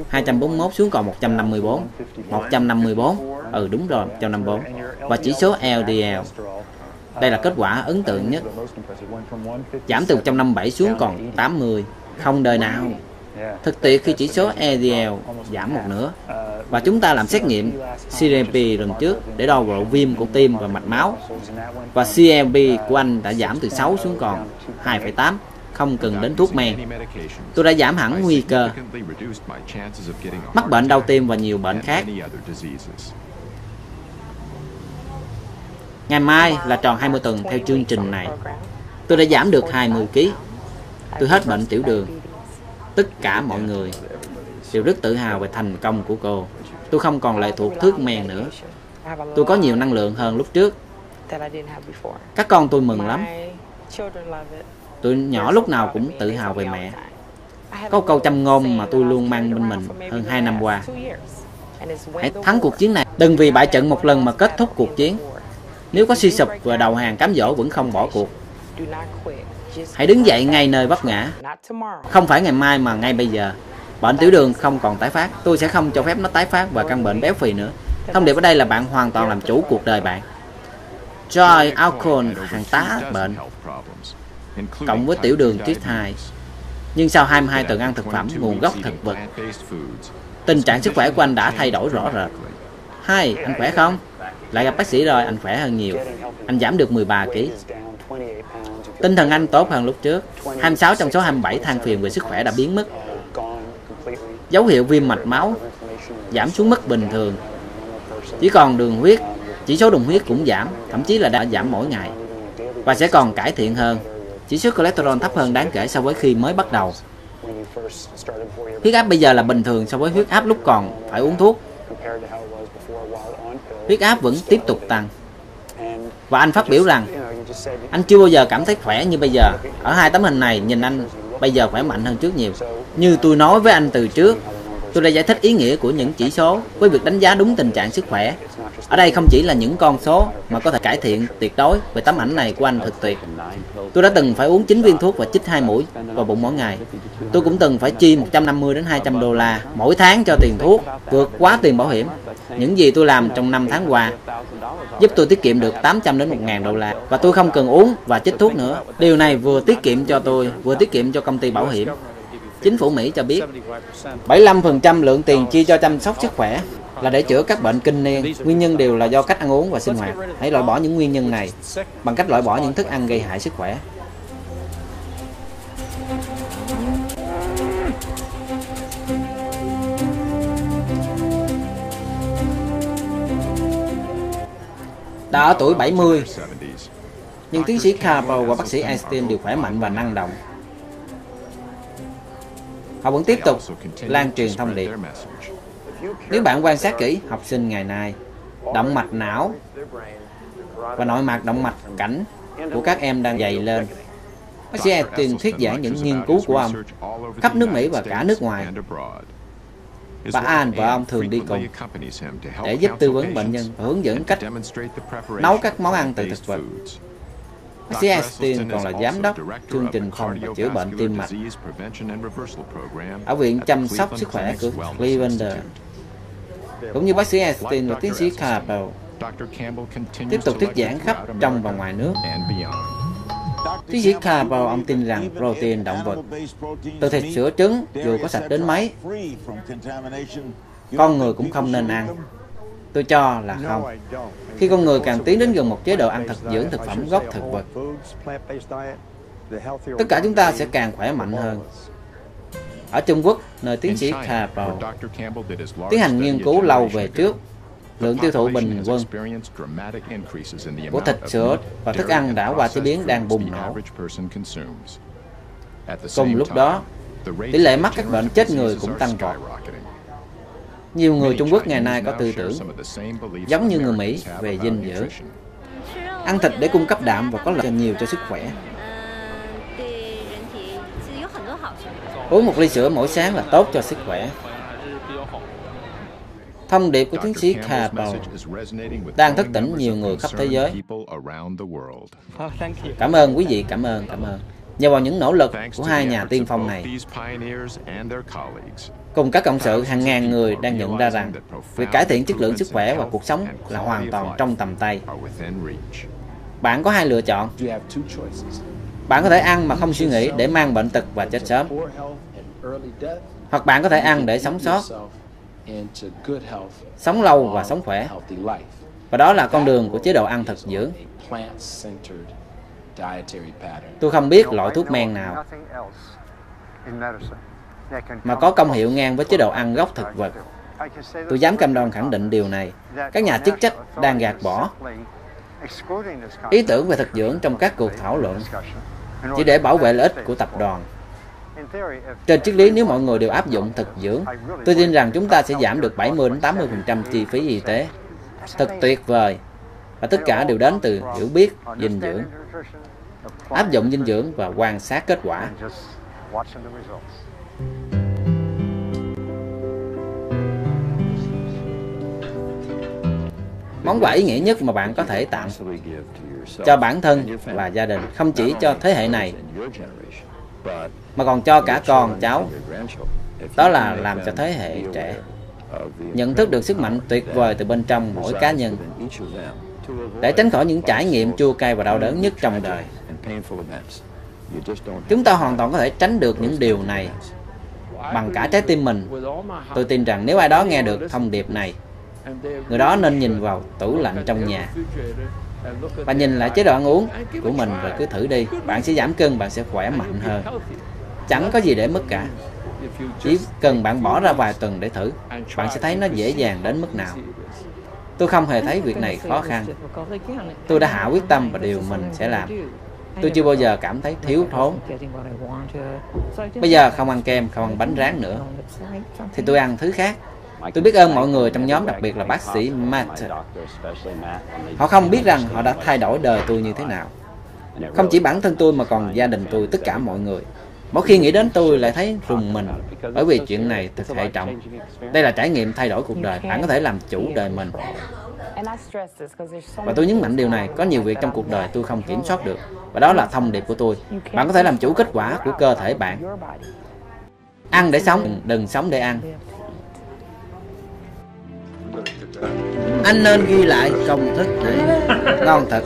241 xuống còn 154. 154. Ừ, đúng rồi, 154. Và chỉ số LDL. Đây là kết quả ấn tượng nhất. Giảm từ 157 xuống còn 80. Không đời nào. thực tiệt khi chỉ số LDL giảm một nửa. Và chúng ta làm xét nghiệm CRP lần trước để đo độ viêm của tim và mạch máu. Và CRP của anh đã giảm từ 6 xuống còn 2,8 không cần đến thuốc men. Tôi đã giảm hẳn nguy cơ mắc bệnh đau tim và nhiều bệnh khác. Ngày mai là tròn 20 tuần theo chương trình này. Tôi đã giảm được 20 kg. Tôi hết bệnh tiểu đường. Tất cả mọi người đều rất tự hào về thành công của cô. Tôi không còn lệ thuộc thuốc men nữa. Tôi có nhiều năng lượng hơn lúc trước. Các con tôi mừng lắm. Tôi nhỏ lúc nào cũng tự hào về mẹ. Có câu châm ngôn mà tôi luôn mang bên mình hơn 2 năm qua. Hãy thắng cuộc chiến này. Đừng vì bại trận một lần mà kết thúc cuộc chiến. Nếu có suy sụp và đầu hàng cám dỗ vẫn không bỏ cuộc. Hãy đứng dậy ngay nơi vấp ngã. Không phải ngày mai mà ngay bây giờ. Bệnh tiểu đường không còn tái phát. Tôi sẽ không cho phép nó tái phát và căn bệnh béo phì nữa. Thông điệp ở đây là bạn hoàn toàn làm chủ cuộc đời bạn. Joy alcohol hàng tá bệnh cộng với tiểu đường tuyết 2. Nhưng sau 22 tuần ăn thực phẩm nguồn gốc thực vật, tình trạng sức khỏe của anh đã thay đổi rõ rệt. Hai, anh khỏe không? Lại gặp bác sĩ rồi, anh khỏe hơn nhiều. Anh giảm được 13 kg. Tinh thần anh tốt hơn lúc trước. 26 trong số 27 than phiền về sức khỏe đã biến mất. Dấu hiệu viêm mạch máu giảm xuống mức bình thường. Chỉ còn đường huyết, chỉ số đường huyết cũng giảm, thậm chí là đã giảm mỗi ngày. Và sẽ còn cải thiện hơn. Chỉ số cholesterol thấp hơn đáng kể so với khi mới bắt đầu. Huyết áp bây giờ là bình thường so với huyết áp lúc còn phải uống thuốc. Huyết áp vẫn tiếp tục tăng. Và anh phát biểu rằng anh chưa bao giờ cảm thấy khỏe như bây giờ. Ở hai tấm hình này nhìn anh bây giờ khỏe mạnh hơn trước nhiều. Như tôi nói với anh từ trước, tôi đã giải thích ý nghĩa của những chỉ số với việc đánh giá đúng tình trạng sức khỏe. Ở đây không chỉ là những con số mà có thể cải thiện tuyệt đối về tấm ảnh này của anh thật tuyệt. Tôi đã từng phải uống 9 viên thuốc và chích hai mũi vào bụng mỗi ngày. Tôi cũng từng phải chi 150 đến 200 đô la mỗi tháng cho tiền thuốc, vượt quá tiền bảo hiểm. Những gì tôi làm trong 5 tháng qua giúp tôi tiết kiệm được 800 đến 1.000 đô la và tôi không cần uống và chích thuốc nữa. Điều này vừa tiết kiệm cho tôi, vừa tiết kiệm cho công ty bảo hiểm. Chính phủ Mỹ cho biết 75% lượng tiền chi cho chăm sóc sức khỏe là để chữa các bệnh kinh niên. Nguyên nhân đều là do cách ăn uống và sinh hoạt. Hãy loại bỏ những nguyên nhân này bằng cách loại bỏ những thức ăn gây hại sức khỏe. Đã ở tuổi 70, nhưng tiến sĩ Carpel và bác sĩ Einstein đều khỏe mạnh và năng động. Họ vẫn tiếp tục lan truyền thông điệp. Nếu bạn quan sát kỹ học sinh ngày nay, động mạch não và nội mạc động mạch cảnh của các em đang dày lên. Bác sĩ Einstein thuyết giảng những nghiên cứu của ông khắp nước Mỹ và cả nước ngoài. Bà An và ông thường đi cùng để giúp tư vấn bệnh nhân và hướng dẫn cách nấu các món ăn từ thực vật. Bác sĩ Einstein còn là giám đốc chương trình phòng và chữa bệnh tim mạch ở Viện chăm sóc sức khỏe của Cleveland. Cũng như bác sĩ Einstein và tiến sĩ Campbell tiếp tục thuyết giảng khắp trong và ngoài nước. Tiến sĩ Campbell ông tin rằng protein động vật từ thịt sữa trứng dù có sạch đến mấy con người cũng không nên ăn. Tôi cho là không. Khi con người càng tiến đến gần một chế độ ăn thực dưỡng thực phẩm gốc thực vật, tất cả chúng ta sẽ càng khỏe mạnh hơn. Ở Trung Quốc, nơi tiến sĩ Campbell tiến hành nghiên cứu lâu về trước, lượng tiêu thụ bình quân của thịt sữa và thức ăn đã qua chế biến đang bùng nổ. Cùng lúc đó, tỷ lệ mắc các bệnh chết người cũng tăng vọt. Nhiều người Trung Quốc ngày nay có tư tưởng giống như người Mỹ về dinh dưỡng. Ăn thịt để cung cấp đạm và có lợi nhiều cho sức khỏe. Uống một ly sữa mỗi sáng là tốt cho sức khỏe. Thông điệp của tiến sĩ Campbell đang thức tỉnh nhiều người khắp thế giới. Cảm ơn quý vị, cảm ơn, cảm ơn. Nhờ vào những nỗ lực của hai nhà tiên phong này, cùng các cộng sự hàng ngàn người đang nhận ra rằng việc cải thiện chất lượng sức khỏe và cuộc sống là hoàn toàn trong tầm tay. Bạn có hai lựa chọn. Bạn có thể ăn mà không suy nghĩ để mang bệnh tật và chết sớm. Hoặc bạn có thể ăn để sống sót, sống lâu và sống khỏe. Và đó là con đường của chế độ ăn thực dưỡng. Tôi không biết loại thuốc men nào mà có công hiệu ngang với chế độ ăn gốc thực vật. Tôi dám cam đoan khẳng định điều này. Các nhà chức trách đang gạt bỏ ý tưởng về thực dưỡng trong các cuộc thảo luận chỉ để bảo vệ lợi ích của tập đoàn. Trên triết lý nếu mọi người đều áp dụng thực dưỡng, tôi tin rằng chúng ta sẽ giảm được 70 đến 80% chi phí y tế. Thật tuyệt vời. Và tất cả đều đến từ hiểu biết dinh dưỡng. Áp dụng dinh dưỡng và quan sát kết quả. Món quà ý nghĩa nhất mà bạn có thể tặng cho bản thân và gia đình, không chỉ cho thế hệ này, mà còn cho cả con cháu. Đó là làm cho thế hệ trẻ nhận thức được sức mạnh tuyệt vời từ bên trong mỗi cá nhân để tránh khỏi những trải nghiệm chua cay và đau đớn nhất trong đời. Chúng ta hoàn toàn có thể tránh được những điều này bằng cả trái tim mình. Tôi tin rằng nếu ai đó nghe được thông điệp này, người đó nên nhìn vào tủ lạnh trong nhà và nhìn lại chế độ ăn uống của mình và cứ thử đi. Bạn sẽ giảm cân, bạn sẽ khỏe mạnh hơn. Chẳng có gì để mất cả. Chỉ cần bạn bỏ ra vài tuần để thử, bạn sẽ thấy nó dễ dàng đến mức nào. Tôi không hề thấy việc này khó khăn. Tôi đã hạ quyết tâm và điều mình sẽ làm. Tôi chưa bao giờ cảm thấy thiếu thốn. Bây giờ không ăn kem, không ăn bánh rán nữa. Thì tôi ăn thứ khác. Tôi biết ơn mọi người trong nhóm, đặc biệt là bác sĩ Matt. Họ không biết rằng họ đã thay đổi đời tôi như thế nào. Không chỉ bản thân tôi mà còn gia đình tôi, tất cả mọi người. Mỗi khi nghĩ đến tôi lại thấy rùng mình bởi vì chuyện này thực hệ trọng. Đây là trải nghiệm thay đổi cuộc đời. Bạn có thể làm chủ đời mình. Và tôi nhấn mạnh điều này, có nhiều việc trong cuộc đời tôi không kiểm soát được. Và đó là thông điệp của tôi. Bạn có thể làm chủ kết quả của cơ thể bạn. Ăn để sống, đừng sống để ăn. Anh nên ghi lại công thức này. Ngon thật.